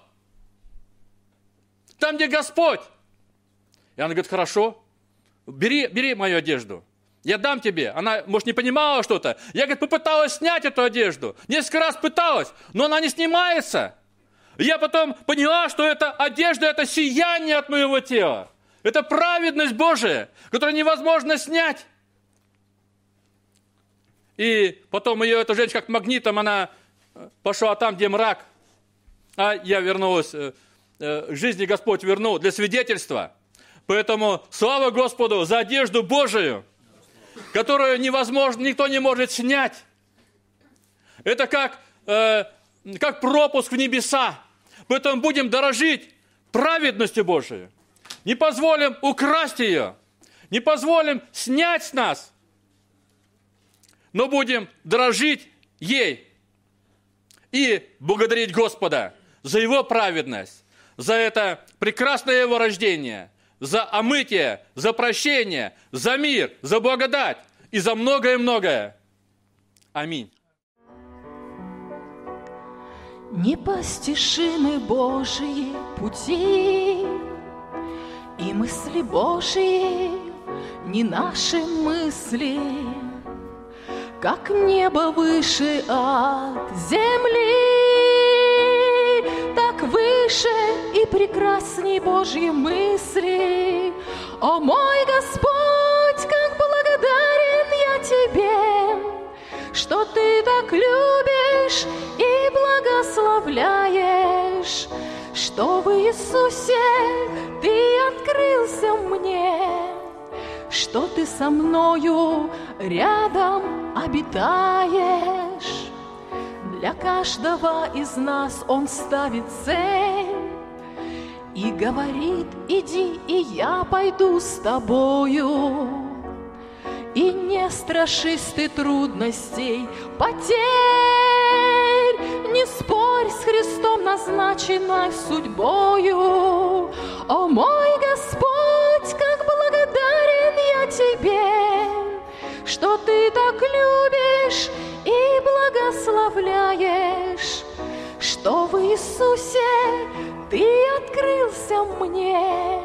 Там, где Господь. И она говорит, хорошо, бери, бери мою одежду. Я дам тебе. Она, может, не понимала что-то. Я, говорит, попыталась снять эту одежду. Несколько раз пыталась, но она не снимается. Я потом поняла, что эта одежда – это сияние от моего тела. Это праведность Божия, которую невозможно снять. И потом ее, эта женщина, как магнитом, она э, пошла там, где мрак. А я вернулась, э, э, жизни Господь вернул для свидетельства. Поэтому слава Господу за одежду Божию – которую невозможно, никто не может снять. Это как, э, как пропуск в небеса. Поэтому будем дорожить праведностью Божией. Не позволим украсть ее. Не позволим снять с нас. Но будем дорожить ей. И благодарить Господа за Его праведность, за это прекрасное Его рождение – за омытие, за прощение, за мир, за благодать и за многое-многое. Аминь. Непостижимы Божьи пути, И мысли Божьи, не наши мысли, Как небо выше от земли, выше и прекрасней Божьи мысли. О мой Господь, как благодарен я Тебе, Что Ты так любишь и благословляешь, Что в Иисусе Ты открылся мне, Что Ты со мною рядом обитаешь. Для каждого из нас Он ставит цель и говорит, иди, и я пойду с тобою. И не страшись ты трудностей, потерь, Не спорь с Христом назначенной судьбою. О мой Господь, открылся мне,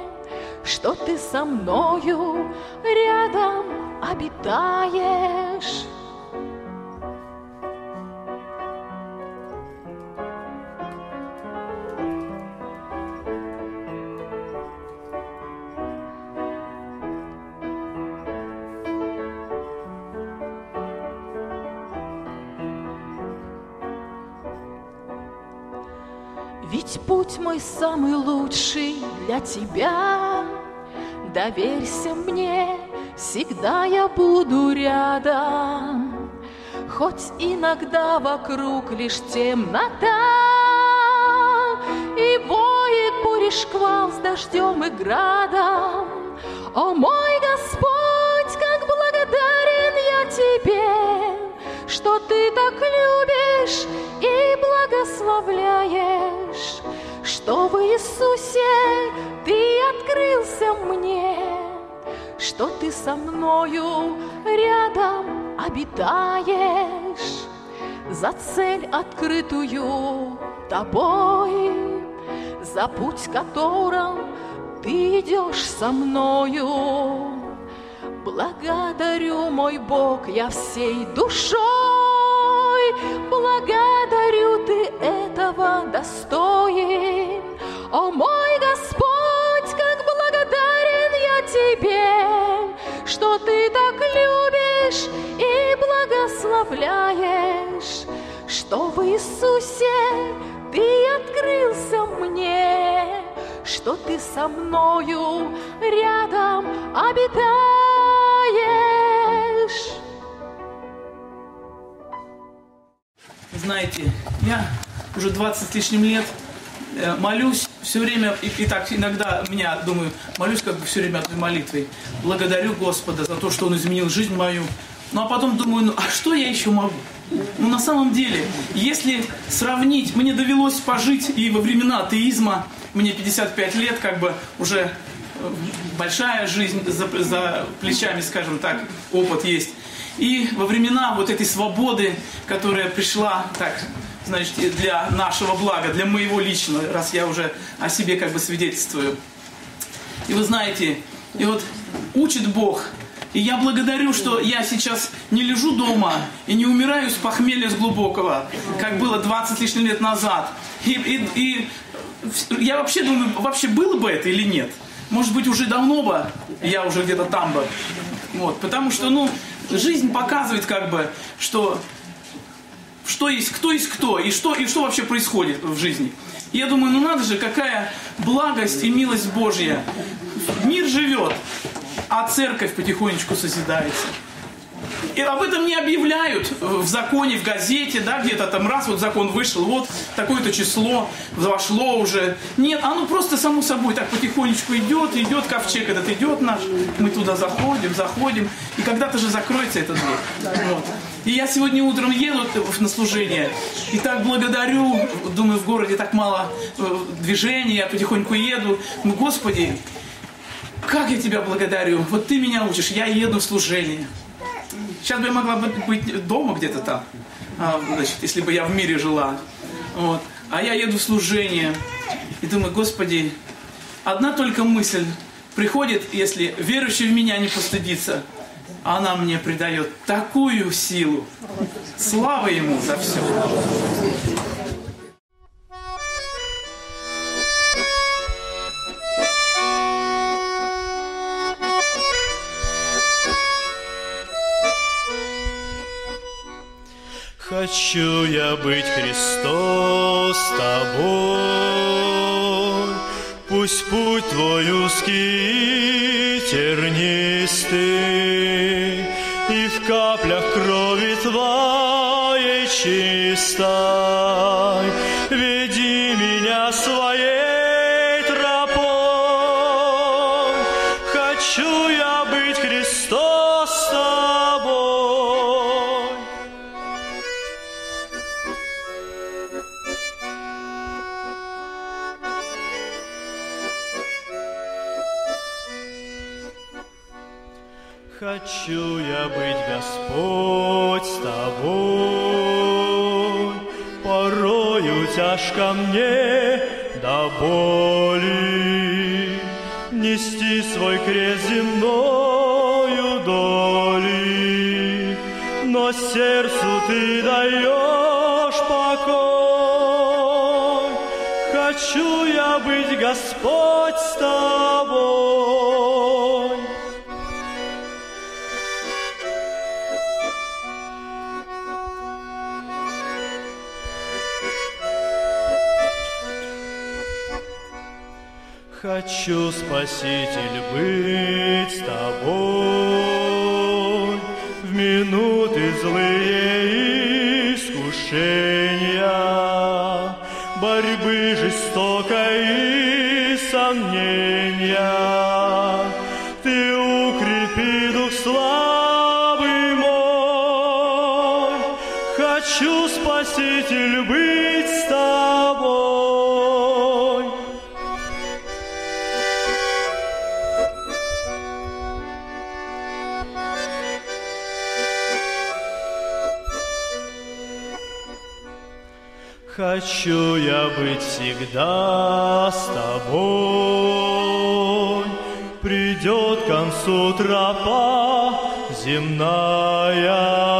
Что Ты со мною рядом обитаешь. Ведь путь мой самый лучший для тебя. Доверься мне, всегда я буду рядом. Хоть иногда вокруг лишь темнота И воет буря шквал с дождем и градом. О мой Господь, как благодарен я Тебе, Что Ты так любишь и благословляешь, Что в Иисусе Ты открылся мне, Что Ты со мною рядом обитаешь. За цель открытую тобой, За путь которым ты идешь со мною. Благодарю, мой Бог, я всей душой, Благодарю, ты этого достоин. О мой Господь, как благодарен я Тебе, Что ты так любишь и благословляешь, Что в Иисусе ты открылся мне, Что ты со мною рядом обитаешь. Знаете, я уже 20 с лишним лет э, молюсь все время, и, и так иногда меня, думаю, молюсь как бы все время одной молитвой. Благодарю Господа за то, что Он изменил жизнь мою. Ну а потом думаю, ну а что я еще могу? Ну на самом деле, если сравнить, мне довелось пожить и во времена атеизма, мне 55 лет, как бы уже э, большая жизнь за, за плечами, скажем так, опыт есть. И во времена вот этой свободы, которая пришла, так, значит, для нашего блага, для моего личного, раз я уже о себе как бы свидетельствую. И вы знаете, и вот учит Бог, и я благодарю, что я сейчас не лежу дома и не умираю с похмелья с глубокого, как было 20 лишних лет назад. И, и, и я вообще думаю, вообще было бы это или нет? Может быть, уже давно бы, я уже где-то там бы. Вот, потому что, ну, жизнь показывает как бы, что что есть, кто есть кто, и что, и что вообще происходит в жизни. Я думаю, ну надо же, какая благость и милость Божья. Мир живет, а церковь потихонечку созидается. И об этом не объявляют в законе, в газете, да, где-то там раз вот закон вышел, вот такое-то число вошло уже. Нет, оно просто само собой так потихонечку идет, идет, ковчег этот идет наш, мы туда заходим, заходим, и когда-то же закроется эта дверь. Вот. И я сегодня утром еду на служение, и так благодарю, думаю, в городе так мало э, движения, я потихоньку еду. Ну, Господи, как я тебя благодарю, вот ты меня учишь, я еду в служение. Сейчас бы я могла быть дома где-то там, а, значит, если бы я в мире жила. Вот. А я еду в служение и думаю, Господи, одна только мысль приходит, если верующий в меня не постыдится, она мне придает такую силу. Слава Ему за все. Хочу я быть, Христос, с тобой. Пусть путь твой узкий и тернистый, И в каплях крови твоей чистой аж ко мне до боли, Нести свой крест земною доли, Но сердцу ты даешь Хочу, Спаситель, быть с тобой. В минуты злые искушения Борьбы жестокой всегда с тобой. Придет к концу тропа земная.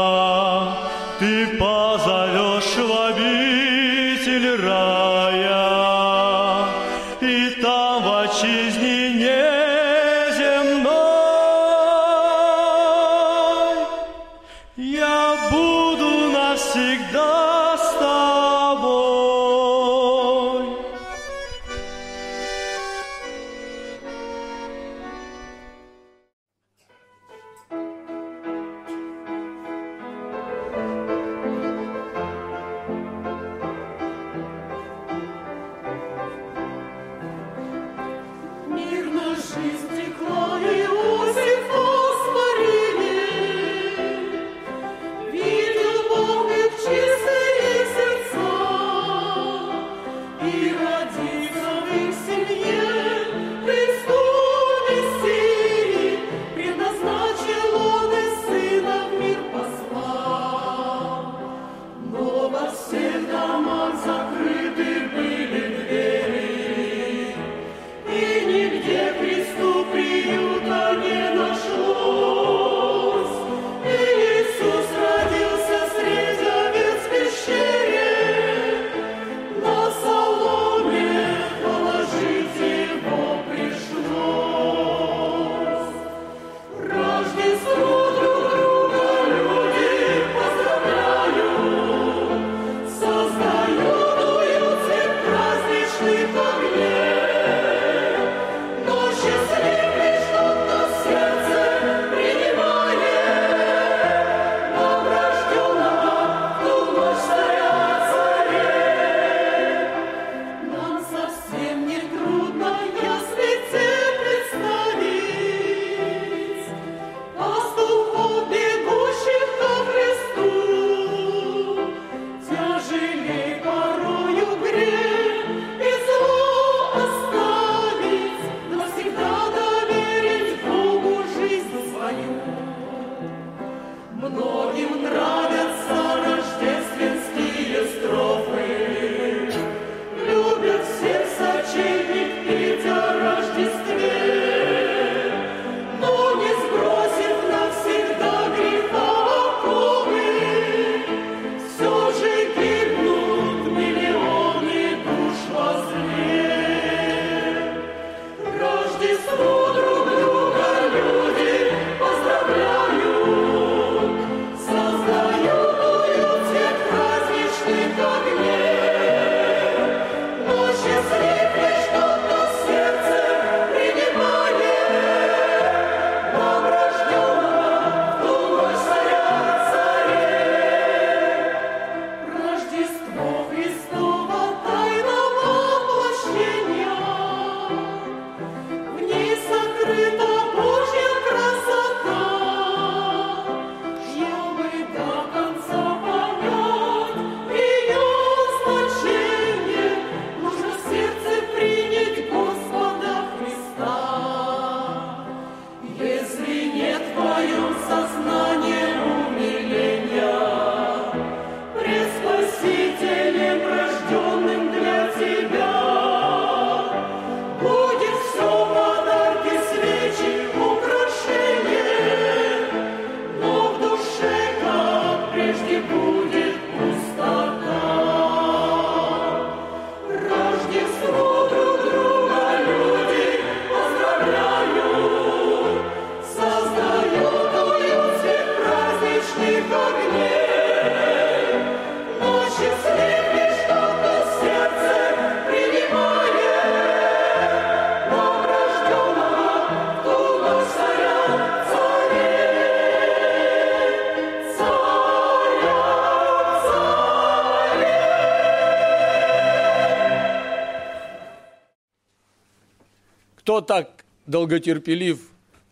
Кто так долготерпелив,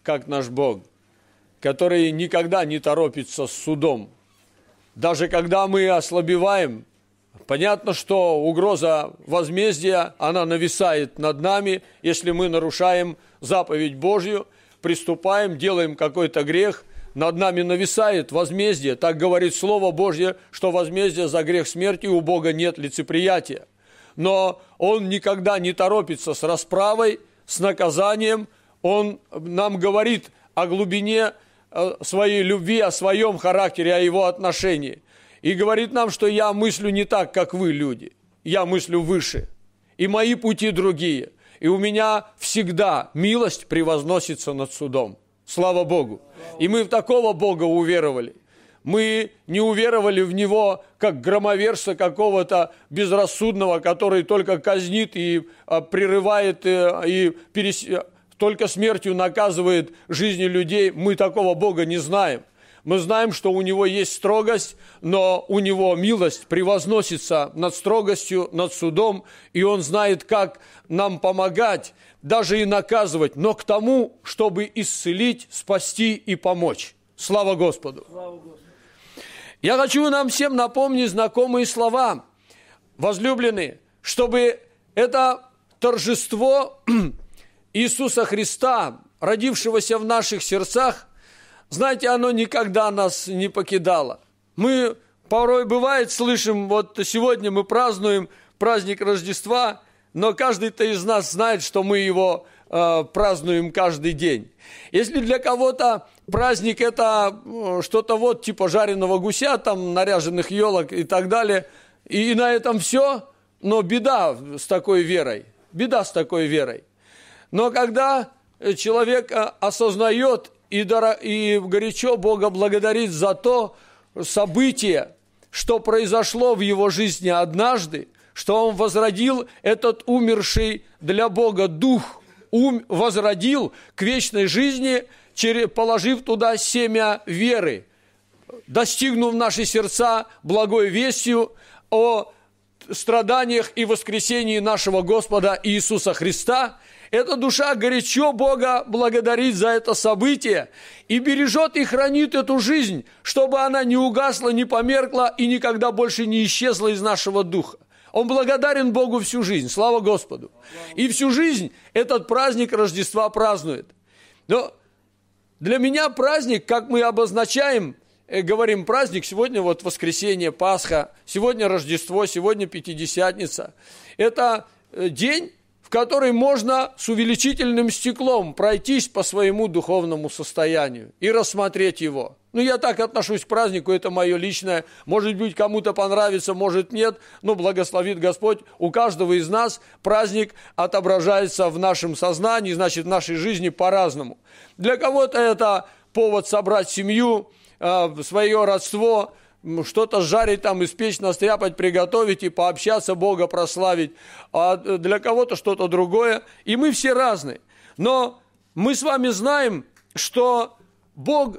как наш Бог, который никогда не торопится с судом. Даже когда мы ослабеваем, понятно, что угроза возмездия, она нависает над нами, если мы нарушаем заповедь Божью, приступаем, делаем какой-то грех, над нами нависает возмездие. Так говорит Слово Божье, что возмездие за грех смерти у Бога нет лицеприятия. Но Он никогда не торопится с расправой, с наказанием. Он нам говорит о глубине э, своей любви, о своем характере, о его отношении. И говорит нам, что я мыслю не так, как вы, люди. Я мыслю выше. И мои пути другие. И у меня всегда милость превозносится над судом. Слава Богу. И мы в такого Бога уверовали. Мы не уверовали в Него как громоверца какого-то безрассудного, который только казнит и а, прерывает э, и перес... только смертью наказывает жизни людей. Мы такого Бога не знаем. Мы знаем, что у Него есть строгость, но у Него милость превозносится над строгостью, над судом, и Он знает, как нам помогать, даже и наказывать, но к тому, чтобы исцелить, спасти и помочь. Слава Господу! Я хочу нам всем напомнить знакомые слова, возлюбленные, чтобы это торжество Иисуса Христа, родившегося в наших сердцах, знаете, оно никогда нас не покидало. Мы порой бывает слышим, вот сегодня мы празднуем праздник Рождества, но каждый-то из нас знает, что мы его э, празднуем каждый день. Если для кого-то праздник это э, что-то вот типа жареного гуся, там наряженных елок и так далее, и на этом все, но беда с такой верой, беда с такой верой. Но когда человек э, осознает и, и горячо Бога благодарит за то событие, что произошло в его жизни однажды, что он возродил этот умерший для Бога дух, ум, возродил к вечной жизни, положив туда семя веры, достигнув наши сердца благой вестью о страданиях и воскресении нашего Господа Иисуса Христа – эта душа горячо Бога благодарит за это событие и бережет и хранит эту жизнь, чтобы она не угасла, не померкла и никогда больше не исчезла из нашего духа. Он благодарен Богу всю жизнь, слава Господу. И всю жизнь этот праздник Рождества празднует. Но для меня праздник, как мы обозначаем, э, говорим праздник, сегодня вот воскресенье, Пасха, сегодня Рождество, сегодня Пятидесятница. Это э, день, в которой можно с увеличительным стеклом пройтись по своему духовному состоянию и рассмотреть его. Ну, я так отношусь к празднику, это мое личное. Может быть, кому-то понравится, может нет, но благословит Господь. У каждого из нас праздник отображается в нашем сознании, значит, в нашей жизни по-разному. Для кого-то это повод собрать семью, э, свое родство – что-то жарить там, испечь, настряпать, приготовить и пообщаться, Бога прославить, а для кого-то что-то другое. И мы все разные. Но мы с вами знаем, что Бог,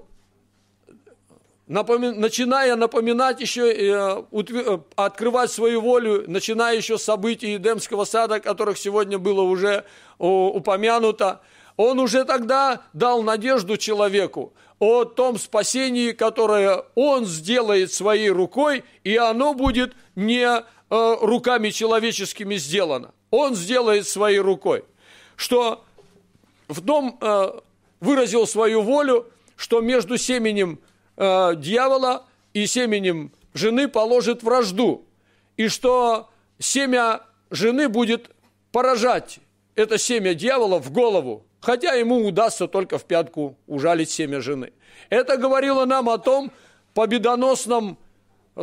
напоми... начиная напоминать еще, э, э, открывать свою волю, начиная еще с событий Эдемского сада, которых сегодня было уже упомянуто, он уже тогда дал надежду человеку о том спасении, которое он сделает своей рукой, и оно будет не э, руками человеческими сделано. Он сделает своей рукой. Что в том э, выразил свою волю, что между семенем э, дьявола и семенем жены положит вражду, и что семя жены будет поражать это семя дьявола в голову, хотя ему удастся только в пятку ужалить семя жены. Это говорило нам о том победоносном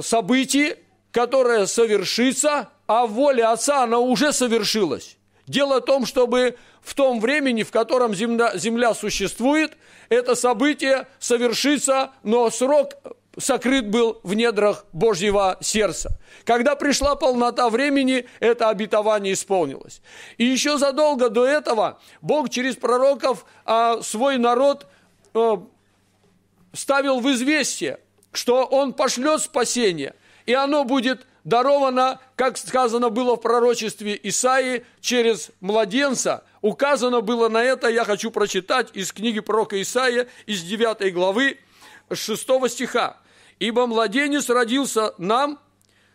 событии, которое совершится, а воля Отца, она уже совершилась. Дело в том, чтобы в том времени, в котором земля, земля существует, это событие совершится, но срок сокрыт был в недрах Божьего сердца. Когда пришла полнота времени, это обетование исполнилось. И еще задолго до этого Бог через пророков а, свой народ а, ставил в известие, что Он пошлет спасение, и оно будет даровано, как сказано было в пророчестве Исаии, через младенца, указано было на это, я хочу прочитать из книги пророка Исаия, из 9 главы, 6 стиха. «Ибо младенец родился нам,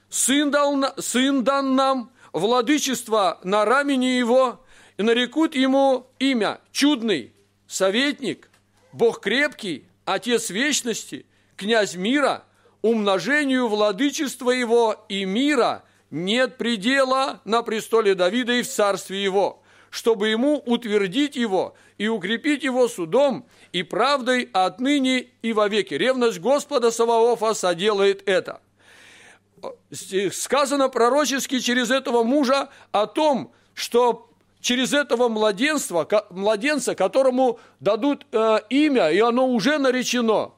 сын, дал, сын дан нам, владычество на рамени его, и нарекут ему имя чудный, советник, Бог крепкий, Отец вечности, князь мира, умножению владычества его и мира нет предела на престоле Давида и в царстве его, чтобы ему утвердить его и укрепить его судом и правдой отныне и вовеки. Ревность Господа Саваофа соделает это сказано пророчески через этого мужа о том, что через этого младенства, младенца, которому дадут э, имя, и оно уже наречено,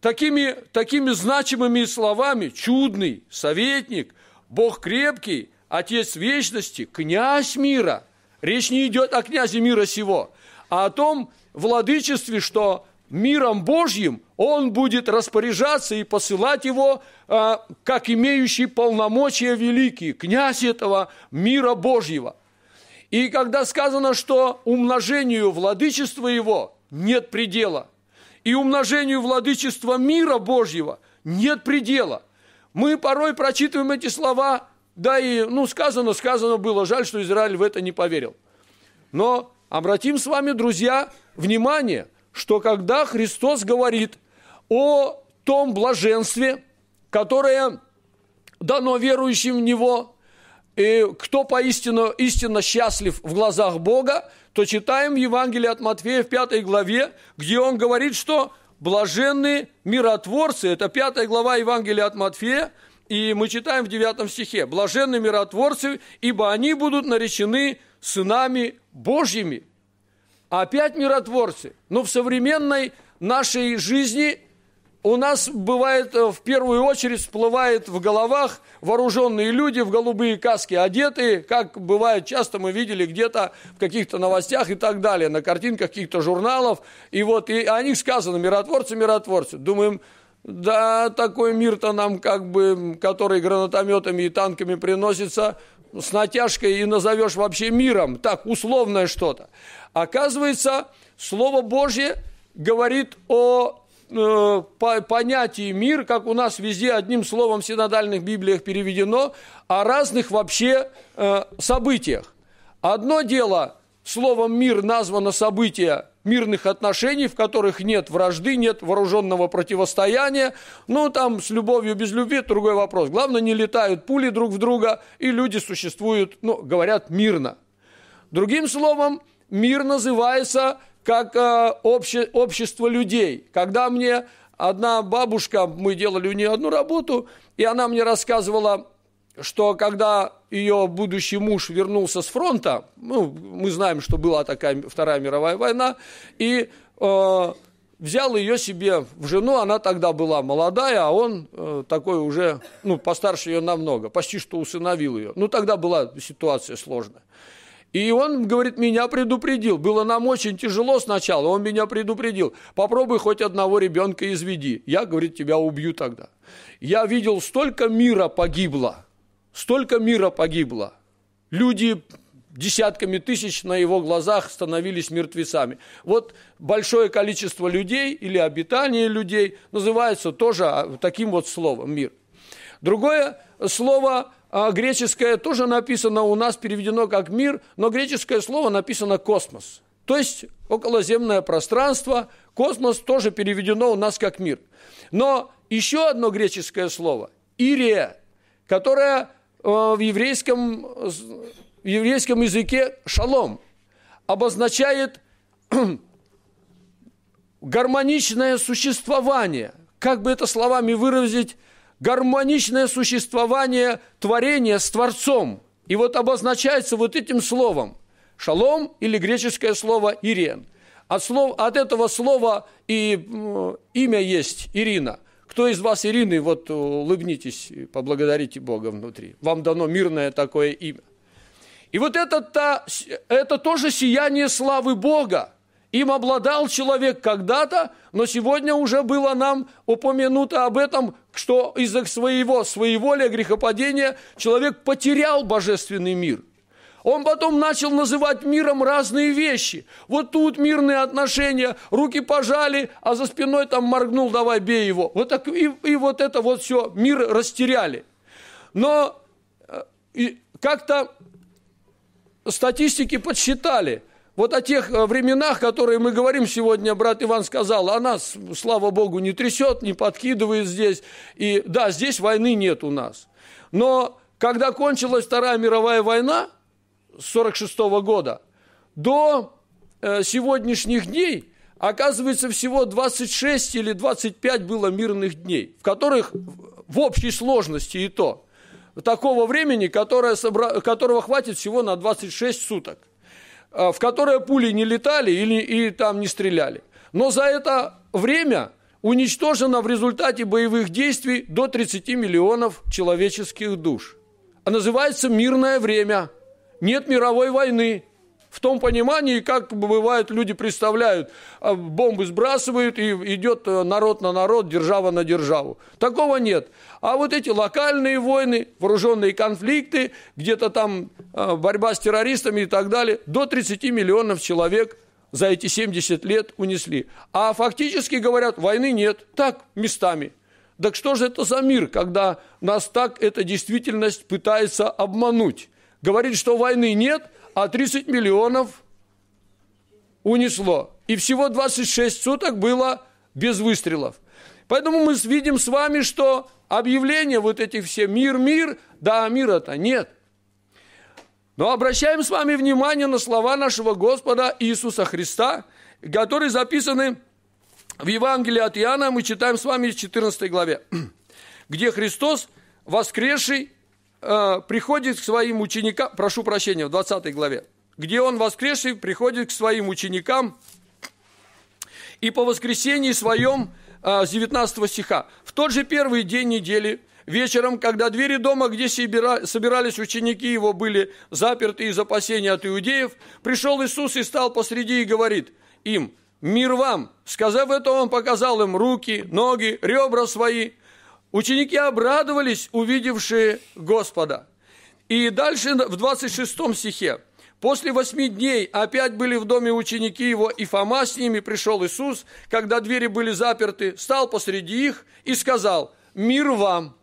такими, такими значимыми словами чудный, советник, Бог крепкий, Отец вечности, князь мира. Речь не идет о князе мира сего, а о том владычестве, что миром Божьим он будет распоряжаться и посылать его, а, как имеющий полномочия великие, князь этого мира Божьего. И когда сказано, что умножению владычества его нет предела, и умножению владычества мира Божьего нет предела, мы порой прочитываем эти слова, да и, ну, сказано, сказано было, жаль, что Израиль в это не поверил. Но обратим с вами, друзья, внимание, что когда Христос говорит о том блаженстве, которое дано верующим в Него, и кто поистину истинно счастлив в глазах Бога, то читаем в Евангелии от Матфея в пятой главе, где он говорит, что блаженные миротворцы, это пятая глава Евангелия от Матфея, и мы читаем в девятом стихе, блаженные миротворцы, ибо они будут наречены сынами Божьими. Опять миротворцы. Но в современной нашей жизни у нас бывает э, в первую очередь всплывает в головах вооруженные люди в голубые каски одетые, как бывает часто мы видели где-то в каких-то новостях и так далее, на картинках каких-то журналов. И вот и о них сказано миротворцы, миротворцы. Думаем, да, такой мир-то нам как бы, который гранатометами и танками приносится, с натяжкой и назовешь вообще миром, так, условное что-то. Оказывается, Слово Божье говорит о э, по- понятии мир, как у нас везде одним словом в синодальных Библиях переведено, о разных вообще э, событиях. Одно дело, словом мир названо событие мирных отношений, в которых нет вражды, нет вооруженного противостояния. Ну, там с любовью, без любви, другой вопрос. Главное, не летают пули друг в друга, и люди существуют, ну, говорят, мирно. Другим словом, мир называется как э, обще- общество людей. Когда мне одна бабушка, мы делали у нее одну работу, и она мне рассказывала, что когда ее будущий муж вернулся с фронта, ну, мы знаем, что была такая Вторая мировая война, и э, взял ее себе в жену, она тогда была молодая, а он э, такой уже, ну, постарше ее намного, почти что усыновил ее. Ну, тогда была ситуация сложная. И он, говорит, меня предупредил. Было нам очень тяжело сначала, он меня предупредил. Попробуй хоть одного ребенка изведи. Я, говорит, тебя убью тогда. Я видел, столько мира погибло. Столько мира погибло. Люди десятками тысяч на его глазах становились мертвецами. Вот большое количество людей или обитание людей называется тоже а, таким вот словом «мир». Другое слово а, греческое тоже написано у нас, переведено как «мир», но греческое слово написано «космос». То есть околоземное пространство, космос тоже переведено у нас как «мир». Но еще одно греческое слово – «ирия», которое в еврейском, в еврейском языке «шалом» обозначает гармоничное существование. Как бы это словами выразить? Гармоничное существование творения с Творцом. И вот обозначается вот этим словом. Шалом или греческое слово «ирен». От, слов, от этого слова и имя есть Ирина. Кто из вас Ирины, вот улыбнитесь и поблагодарите Бога внутри. Вам дано мирное такое имя. И вот это, -то, это тоже сияние славы Бога. Им обладал человек когда-то, но сегодня уже было нам упомянуто об этом, что из-за своего своеволия, грехопадения человек потерял божественный мир. Он потом начал называть миром разные вещи. Вот тут мирные отношения, руки пожали, а за спиной там моргнул, давай бей его. Вот так и, и вот это вот все, мир растеряли. Но э, как-то статистики подсчитали, вот о тех э, временах, которые мы говорим сегодня, брат Иван сказал, а нас, слава Богу, не трясет, не подкидывает здесь. И да, здесь войны нет у нас. Но когда кончилась Вторая мировая война, 1946 года, до э, сегодняшних дней, оказывается, всего 26 или 25 было мирных дней, в которых в общей сложности и то, такого времени, которое собра... которого хватит всего на 26 суток, э, в которое пули не летали или и там не стреляли. Но за это время уничтожено в результате боевых действий до 30 миллионов человеческих душ. А называется мирное время – нет мировой войны. В том понимании, как бывает, люди представляют, а, бомбы сбрасывают, и идет э, народ на народ, держава на державу. Такого нет. А вот эти локальные войны, вооруженные конфликты, где-то там э, борьба с террористами и так далее, до 30 миллионов человек за эти 70 лет унесли. А фактически говорят, войны нет, так, местами. Так что же это за мир, когда нас так эта действительность пытается обмануть? Говорит, что войны нет, а 30 миллионов унесло. И всего 26 суток было без выстрелов. Поэтому мы видим с вами, что объявления вот этих все «мир, мир», да, мира-то нет. Но обращаем с вами внимание на слова нашего Господа Иисуса Христа, которые записаны в Евангелии от Иоанна, мы читаем с вами в 14 главе, где Христос, воскресший, э, приходит к своим ученикам, прошу прощения, в 20 главе, где он воскресший приходит к своим ученикам и по воскресенье своем э, с 19 стиха. В тот же первый день недели, вечером, когда двери дома, где собирались ученики его, были заперты из опасения от иудеев, пришел Иисус и стал посреди и говорит им, «Мир вам!» Сказав это, он показал им руки, ноги, ребра свои – Ученики обрадовались, увидевшие Господа. И дальше в 26 стихе. После восьми дней опять были в доме ученики его, и Фома с ними пришел Иисус, когда двери были заперты, стал посреди их и сказал, «Мир вам!»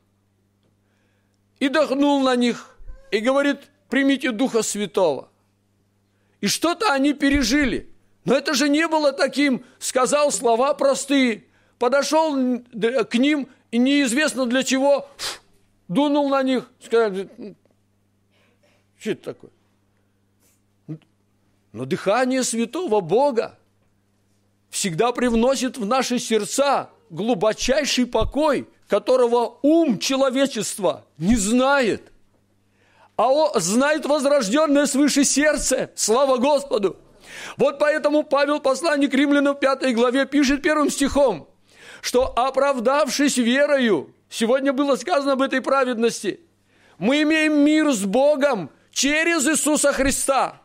И дохнул на них, и говорит, «Примите Духа Святого». И что-то они пережили. Но это же не было таким, сказал слова простые, подошел к ним и неизвестно для чего дунул на них, сказали, что это такое? Но дыхание святого Бога всегда привносит в наши сердца глубочайший покой, которого ум человечества не знает. А он знает возрожденное свыше сердце. Слава Господу! Вот поэтому Павел, посланник римлянам в 5 главе, пишет первым стихом – что оправдавшись верою, сегодня было сказано об этой праведности, мы имеем мир с Богом через Иисуса Христа.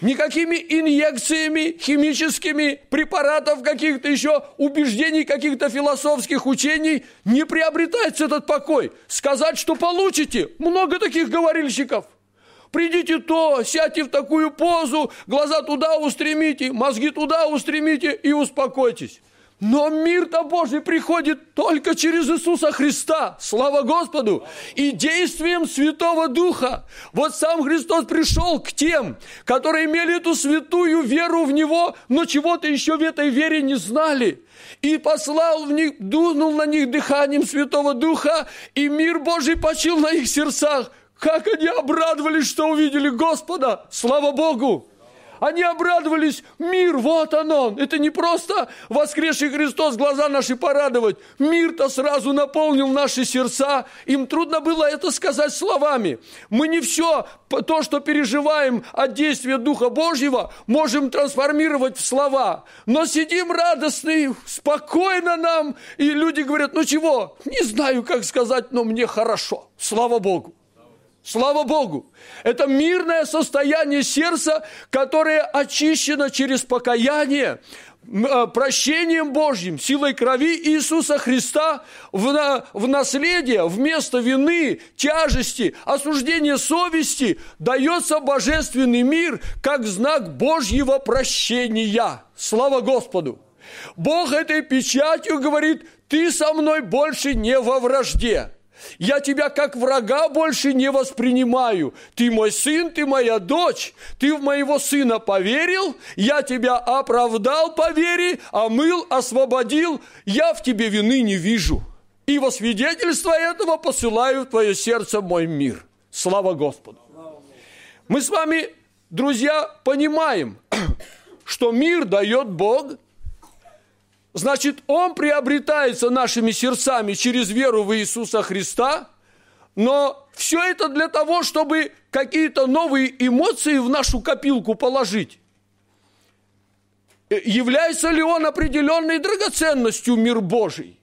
Никакими инъекциями химическими, препаратов каких-то еще, убеждений, каких-то философских учений не приобретается этот покой. Сказать, что получите, много таких говорильщиков – Придите то, сядьте в такую позу, глаза туда устремите, мозги туда устремите и успокойтесь. Но мир-то Божий приходит только через Иисуса Христа. Слава Господу! И действием Святого Духа. Вот сам Христос пришел к тем, которые имели эту святую веру в Него, но чего-то еще в этой вере не знали. И послал в них, дунул на них дыханием Святого Духа, и мир Божий почил на их сердцах. Как они обрадовались, что увидели Господа! Слава Богу! Они обрадовались, мир, вот он он. Это не просто воскресший Христос глаза наши порадовать. Мир-то сразу наполнил наши сердца. Им трудно было это сказать словами. Мы не все то, что переживаем от действия Духа Божьего, можем трансформировать в слова. Но сидим радостные, спокойно нам. И люди говорят, ну чего, не знаю, как сказать, но мне хорошо. Слава Богу. Слава Богу! Это мирное состояние сердца, которое очищено через покаяние, э, прощением Божьим, силой крови Иисуса Христа в, в наследие, вместо вины, тяжести, осуждения совести дается божественный мир как знак Божьего прощения. Слава Господу! Бог этой печатью говорит, ты со мной больше не во вражде. Я тебя как врага больше не воспринимаю. Ты мой сын, ты моя дочь. Ты в моего сына поверил, я тебя оправдал по вере, омыл, освободил. Я в тебе вины не вижу. И во свидетельство этого посылаю в твое сердце мой мир. Слава Господу. Мы с вами, друзья, понимаем, что мир дает Бог – Значит, Он приобретается нашими сердцами через веру в Иисуса Христа, но все это для того, чтобы какие-то новые эмоции в нашу копилку положить. Э, Является ли он определенной драгоценностью мир Божий?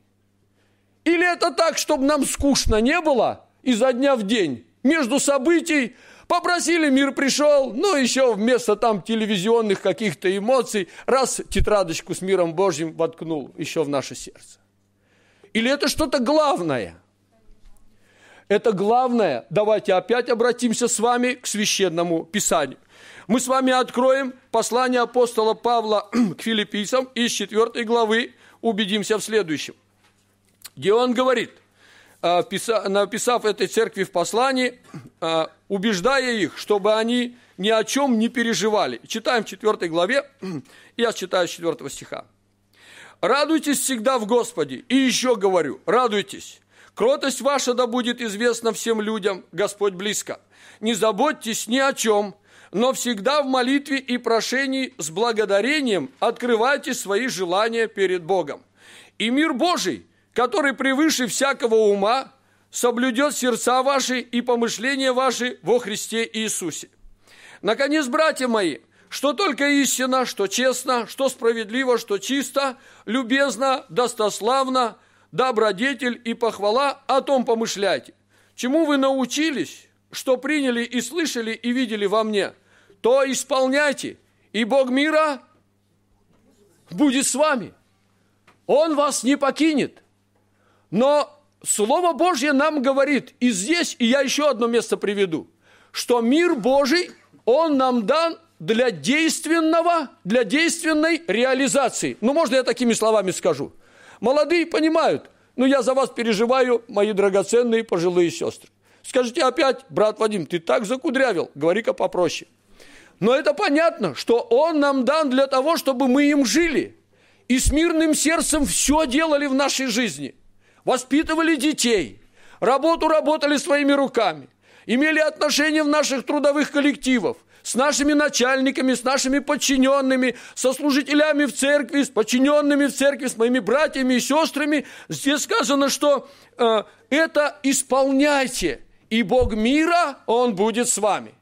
Или это так, чтобы нам скучно не было изо дня в день? Между событий попросили, мир пришел, ну еще вместо там телевизионных каких-то эмоций, раз тетрадочку с миром Божьим воткнул еще в наше сердце. Или это что-то главное? Это главное. Давайте опять обратимся с вами к священному писанию. Мы с вами откроем послание апостола Павла к филиппийцам из 4 главы, убедимся в следующем где он говорит, написав этой церкви в послании, а, убеждая их, чтобы они ни о чем не переживали. Читаем в 4 главе, я читаю с 4 стиха. «Радуйтесь всегда в Господе, и еще говорю, радуйтесь. Кротость ваша да будет известна всем людям, Господь близко. Не заботьтесь ни о чем, но всегда в молитве и прошении с благодарением открывайте свои желания перед Богом. И мир Божий, который превыше всякого ума, соблюдет сердца ваши и помышления ваши во Христе Иисусе. Наконец, братья мои, что только истина, что честно, что справедливо, что чисто, любезно, достославно, добродетель и похвала, о том помышляйте. Чему вы научились, что приняли и слышали и видели во мне, то исполняйте, и Бог мира будет с вами. Он вас не покинет. Но Слово Божье нам говорит, и здесь, и я еще одно место приведу, что мир Божий, он нам дан для действенного, для действенной реализации. Ну, можно я такими словами скажу. Молодые понимают, ну, я за вас переживаю, мои драгоценные пожилые сестры. Скажите опять, брат Вадим, ты так закудрявил, говори-ка попроще. Но это понятно, что он нам дан для того, чтобы мы им жили. И с мирным сердцем все делали в нашей жизни. Воспитывали детей, работу работали своими руками, имели отношения в наших трудовых коллективах, с нашими начальниками, с нашими подчиненными, со служителями в церкви, с подчиненными в церкви, с моими братьями и сестрами. Здесь сказано, что э, это исполняйте, и Бог мира, Он будет с вами.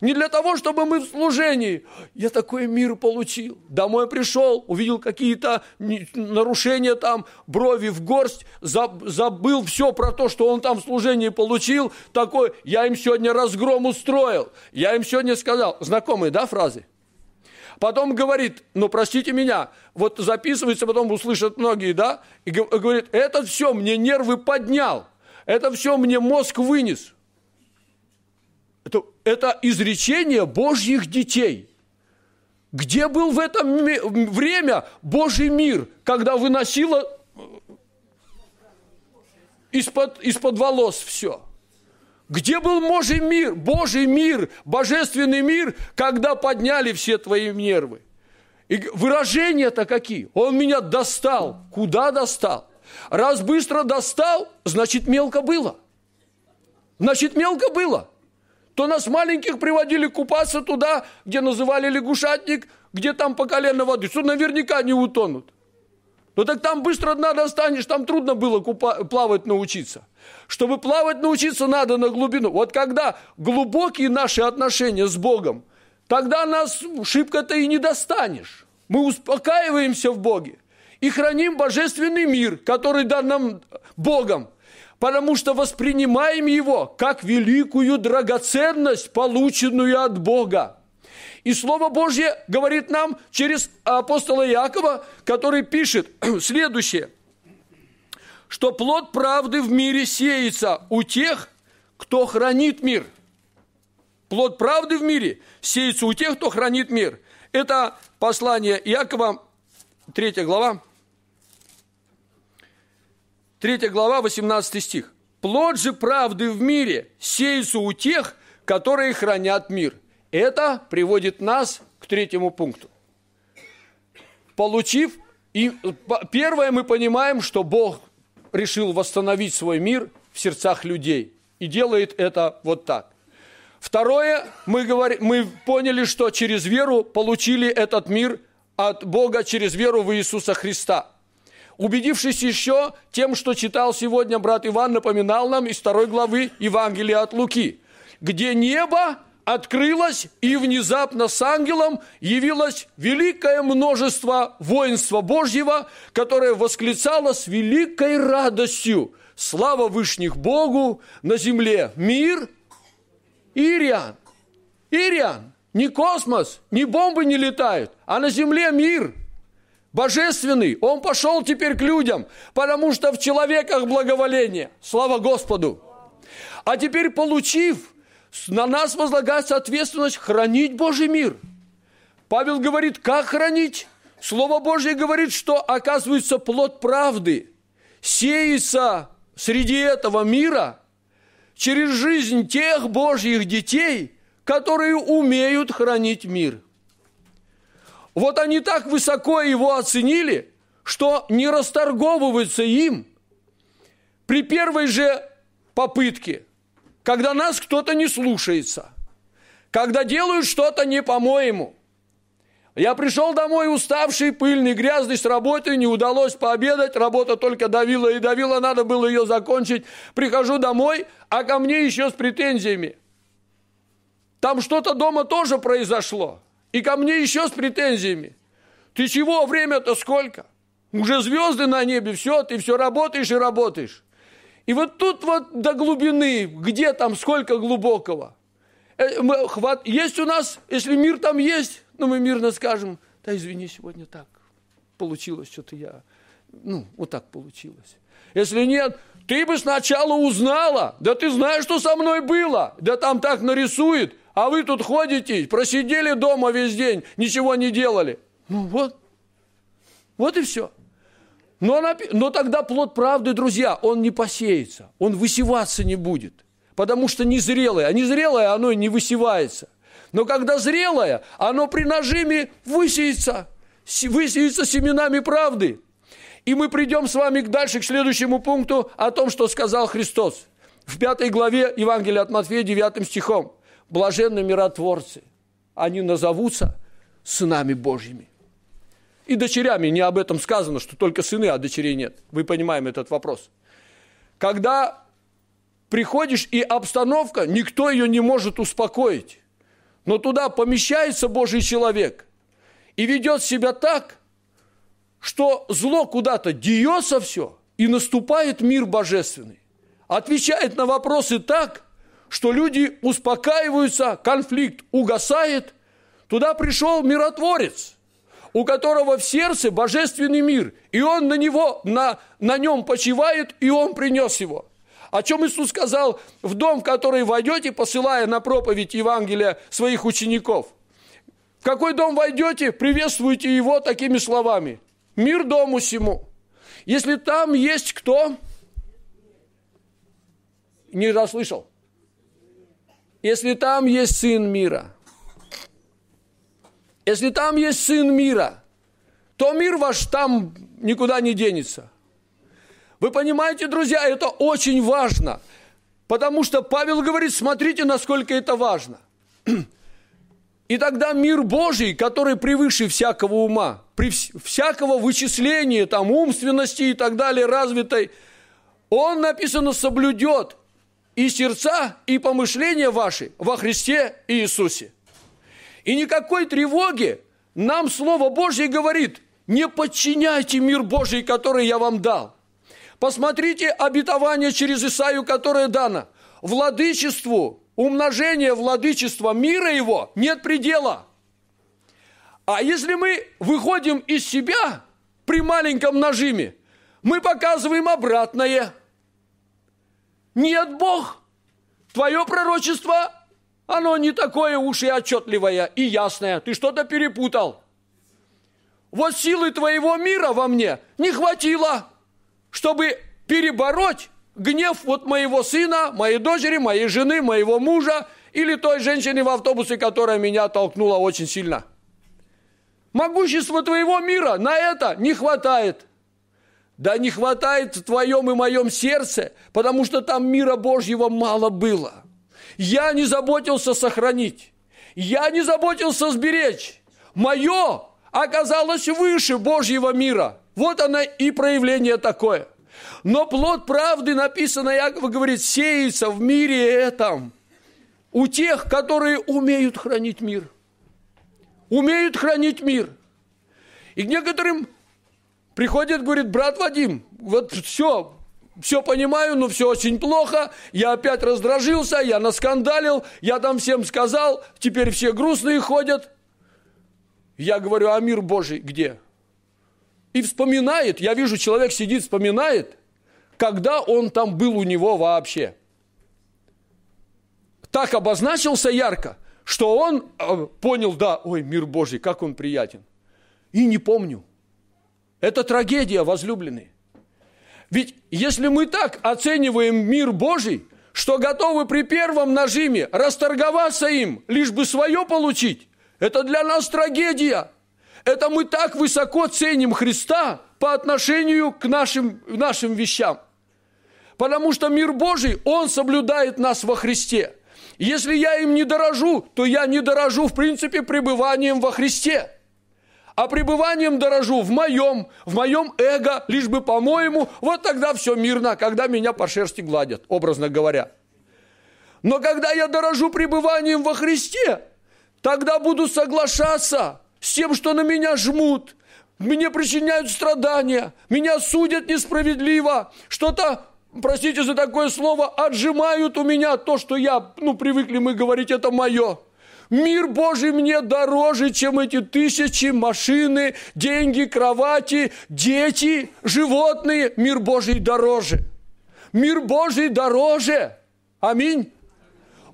Не для того, чтобы мы в служении. Я такой мир получил. Домой пришел, увидел какие-то нарушения там, брови в горсть, заб- забыл все про то, что он там в служении получил. Такой, я им сегодня разгром устроил. Я им сегодня сказал. Знакомые, да, фразы? Потом говорит, ну простите меня, вот записывается, потом услышат многие, да, и говорит, это все мне нервы поднял, это все мне мозг вынес. Это, это изречение Божьих детей. Где был в это время Божий мир, когда выносило э, из-под, из-под волос все? Где был Божий мир, Божий мир, божественный мир, когда подняли все твои нервы? И выражения-то какие? Он меня достал. Куда достал? Раз быстро достал, значит мелко было. Значит мелко было. То нас маленьких приводили купаться туда, где называли лягушатник, где там по колено воды, что наверняка не утонут. Ну так там быстро дна достанешь, там трудно было купа- плавать научиться. Чтобы плавать научиться, надо на глубину. Вот когда глубокие наши отношения с Богом, тогда нас шибко-то и не достанешь. Мы успокаиваемся в Боге и храним божественный мир, который дан нам Богом. Потому что воспринимаем его как великую драгоценность, полученную от Бога. И Слово Божье говорит нам через апостола Иакова, который пишет следующее, что плод правды в мире сеется у тех, кто хранит мир. Плод правды в мире сеется у тех, кто хранит мир. Это послание Иакова, 3 глава, 3 глава, 18 стих. «Плод же правды в мире сеется у тех, которые хранят мир». Это приводит нас к третьему пункту. Получив, и первое мы понимаем, что Бог решил восстановить свой мир в сердцах людей. И делает это вот так. Второе, мы, говорим, мы поняли, что через веру получили этот мир от Бога через веру в Иисуса Христа. Убедившись еще тем, что читал сегодня брат Иван, напоминал нам из второй главы Евангелия от Луки, где небо открылось, и внезапно с ангелом явилось великое множество воинства Божьего, которое восклицало с великой радостью «Слава Вышних Богу на земле! Мир!» Ириан! Ириан! Не космос, ни бомбы не летают, а на земле мир – божественный, он пошел теперь к людям, потому что в человеках благоволение. Слава Господу! А теперь, получив на нас возлагается ответственность хранить Божий мир. Павел говорит, как хранить? Слово Божье говорит, что оказывается плод правды сеется среди этого мира через жизнь тех Божьих детей, которые умеют хранить мир. Вот они так высоко его оценили, что не расторговываются им при первой же попытке – когда нас кто-то не слушается, когда делают что-то не по-моему. Я пришел домой уставший, пыльный, грязный с работы, не удалось пообедать, работа только давила и давила, надо было ее закончить. Прихожу домой, а ко мне еще с претензиями. Там что-то дома тоже произошло, и ко мне еще с претензиями. Ты чего, время-то сколько? Уже звезды на небе, все, ты все работаешь и работаешь. И вот тут вот до глубины, где там, сколько глубокого. Э, есть у нас, если мир там есть, ну мы мирно скажем, да извини, сегодня так получилось, что-то я, ну, вот так получилось. Если нет, ты бы сначала узнала, да ты знаешь, что со мной было, да там так нарисует, а вы тут ходите, просидели дома весь день, ничего не делали. Ну вот, вот и все. Но, но тогда плод правды, друзья, он не посеется, он высеваться не будет, потому что незрелое, а незрелое оно не высевается. Но когда зрелое, оно при нажиме высеется, высеется семенами правды. И мы придем с вами дальше к следующему пункту о том, что сказал Христос. В пятой главе Евангелия от Матфея, 9 стихом. Блаженны миротворцы, они назовутся сынами Божьими. И дочерями не об этом сказано, что только сыны, а дочерей нет. Вы понимаем этот вопрос. Когда приходишь, и обстановка, никто ее не может успокоить. Но туда помещается Божий человек и ведет себя так, что зло куда-то деется все, и наступает мир божественный. Отвечает на вопросы так, что люди успокаиваются, конфликт угасает. Туда пришел миротворец – у которого в сердце божественный мир, и он на него, на, на нем почивает, и он принес его. О чем Иисус сказал в дом, в который войдете, посылая на проповедь Евангелия своих учеников. В какой дом войдете, приветствуйте его такими словами. Мир дому сему. Если там есть кто? Не расслышал. Если там есть сын мира – если там есть Сын мира, то мир ваш там никуда не денется. Вы понимаете, друзья, это очень важно. Потому что Павел говорит, смотрите, насколько это важно. И тогда мир Божий, который превыше всякого ума, при всякого вычисления, там, умственности и так далее развитой, он, написано, соблюдет и сердца, и помышления ваши во Христе Иисусе. И никакой тревоги нам Слово Божье говорит, не подчиняйте мир Божий, который я вам дал. Посмотрите обетование через Исаию, которое дано. Владычеству, умножение владычества мира его нет предела. А если мы выходим из себя при маленьком нажиме, мы показываем обратное. Нет, Бог, твое пророчество, оно не такое уж и отчетливое и ясное. Ты что-то перепутал. Вот силы твоего мира во мне не хватило, чтобы перебороть гнев вот моего сына, моей дочери, моей жены, моего мужа или той женщины в автобусе, которая меня толкнула очень сильно. Могущества твоего мира на это не хватает. Да не хватает в твоем и моем сердце, потому что там мира Божьего мало было. Я не заботился сохранить. Я не заботился сберечь. Мое оказалось выше Божьего мира. Вот оно и проявление такое. Но плод правды, написано, Яков говорит, сеется в мире этом у тех, которые умеют хранить мир. Умеют хранить мир. И некоторым приходит, говорит, брат Вадим, вот все, все понимаю, но все очень плохо, я опять раздражился, я наскандалил, я там всем сказал, теперь все грустные ходят. Я говорю, а мир Божий где? И вспоминает, я вижу, человек сидит, вспоминает, когда он там был у него вообще. Так обозначился ярко, что он э, понял, да, ой, мир Божий, как он приятен. И не помню. Это трагедия, возлюбленные. Ведь если мы так оцениваем мир Божий, что готовы при первом нажиме расторговаться им, лишь бы свое получить, это для нас трагедия. Это мы так высоко ценим Христа по отношению к нашим, нашим вещам. Потому что мир Божий, Он соблюдает нас во Христе. Если я им не дорожу, то я не дорожу, в принципе, пребыванием во Христе. А пребыванием дорожу в моем, в моем эго, лишь бы по-моему, вот тогда все мирно, когда меня по шерсти гладят, образно говоря. Но когда я дорожу пребыванием во Христе, тогда буду соглашаться с тем, что на меня жмут, мне причиняют страдания, меня судят несправедливо, что-то, простите за такое слово, отжимают у меня то, что я, ну, привыкли мы говорить, это мое. Мир Божий мне дороже, чем эти тысячи машины, деньги, кровати, дети, животные. Мир Божий дороже. Мир Божий дороже. Аминь.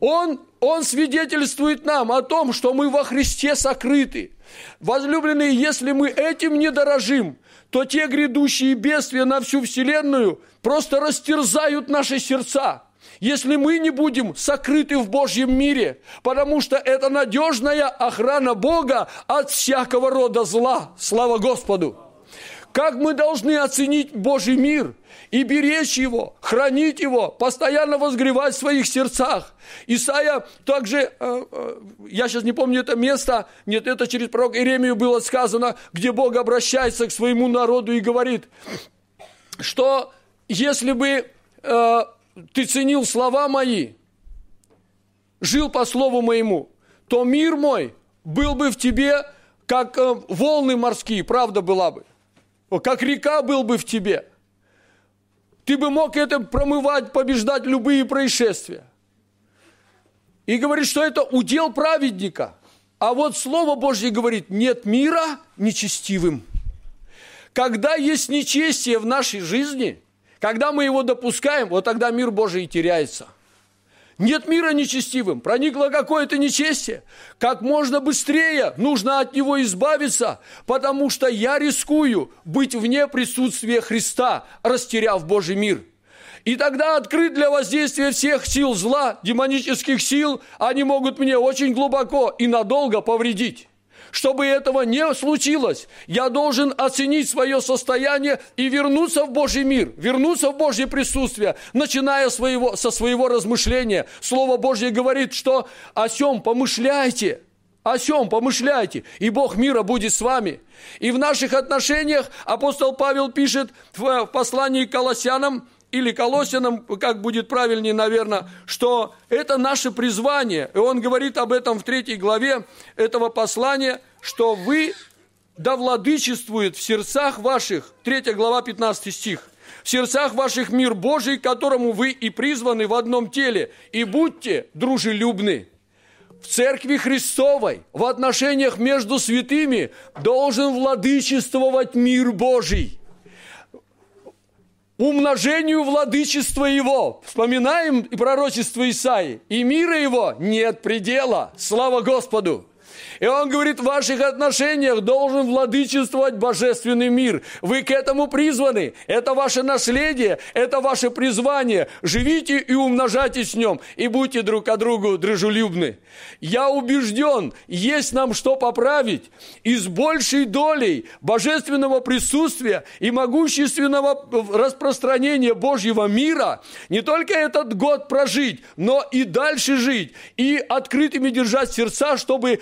Он, он свидетельствует нам о том, что мы во Христе сокрыты. Возлюбленные, если мы этим не дорожим, то те грядущие бедствия на всю Вселенную просто растерзают наши сердца если мы не будем сокрыты в Божьем мире, потому что это надежная охрана Бога от всякого рода зла. Слава Господу! Как мы должны оценить Божий мир и беречь его, хранить его, постоянно возгревать в своих сердцах. Исайя также, э, э, я сейчас не помню это место, нет, это через пророк Иеремию было сказано, где Бог обращается к своему народу и говорит, что если бы э, ты ценил слова мои, жил по слову моему, то мир мой был бы в тебе, как э, волны морские, правда была бы. Как река был бы в тебе. Ты бы мог это промывать, побеждать любые происшествия. И говорит, что это удел праведника. А вот Слово Божье говорит, нет мира нечестивым. Когда есть нечестие в нашей жизни – когда мы его допускаем, вот тогда мир Божий теряется. Нет мира нечестивым, проникло какое-то нечестие. Как можно быстрее нужно от него избавиться, потому что я рискую быть вне присутствия Христа, растеряв Божий мир. И тогда открыт для воздействия всех сил зла, демонических сил, они могут мне очень глубоко и надолго повредить. Чтобы этого не случилось, я должен оценить свое состояние и вернуться в Божий мир, вернуться в Божье присутствие, начиная своего, со своего размышления. Слово Божье говорит, что о сем помышляйте, о сем помышляйте, и Бог мира будет с вами. И в наших отношениях апостол Павел пишет в послании к Колоссянам, или Колосинам, как будет правильнее, наверное, что это наше призвание. И он говорит об этом в третьей главе этого послания, что вы да владычествует в сердцах ваших, третья глава, 15 стих, в сердцах ваших мир Божий, которому вы и призваны в одном теле, и будьте дружелюбны. В церкви Христовой, в отношениях между святыми должен владычествовать мир Божий умножению владычества его. Вспоминаем и пророчество Исаи. И мира его нет предела. Слава Господу! И он говорит, в ваших отношениях должен владычествовать божественный мир. Вы к этому призваны. Это ваше наследие, это ваше призвание. Живите и умножайтесь в нем, и будьте друг к другу дружелюбны. Я убежден, есть нам что поправить. И с большей долей божественного присутствия и могущественного распространения Божьего мира не только этот год прожить, но и дальше жить, и открытыми держать сердца, чтобы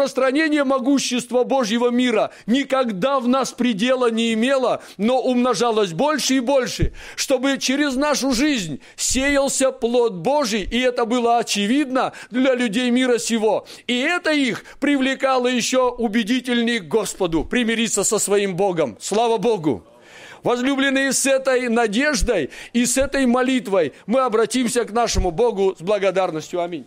распространение могущества Божьего мира никогда в нас предела не имело, но умножалось больше и больше, чтобы через нашу жизнь сеялся плод Божий, и это было очевидно для людей мира сего. И это их привлекало еще убедительнее к Господу, примириться со своим Богом. Слава Богу! Возлюбленные, с этой надеждой и с этой молитвой мы обратимся к нашему Богу с благодарностью. Аминь.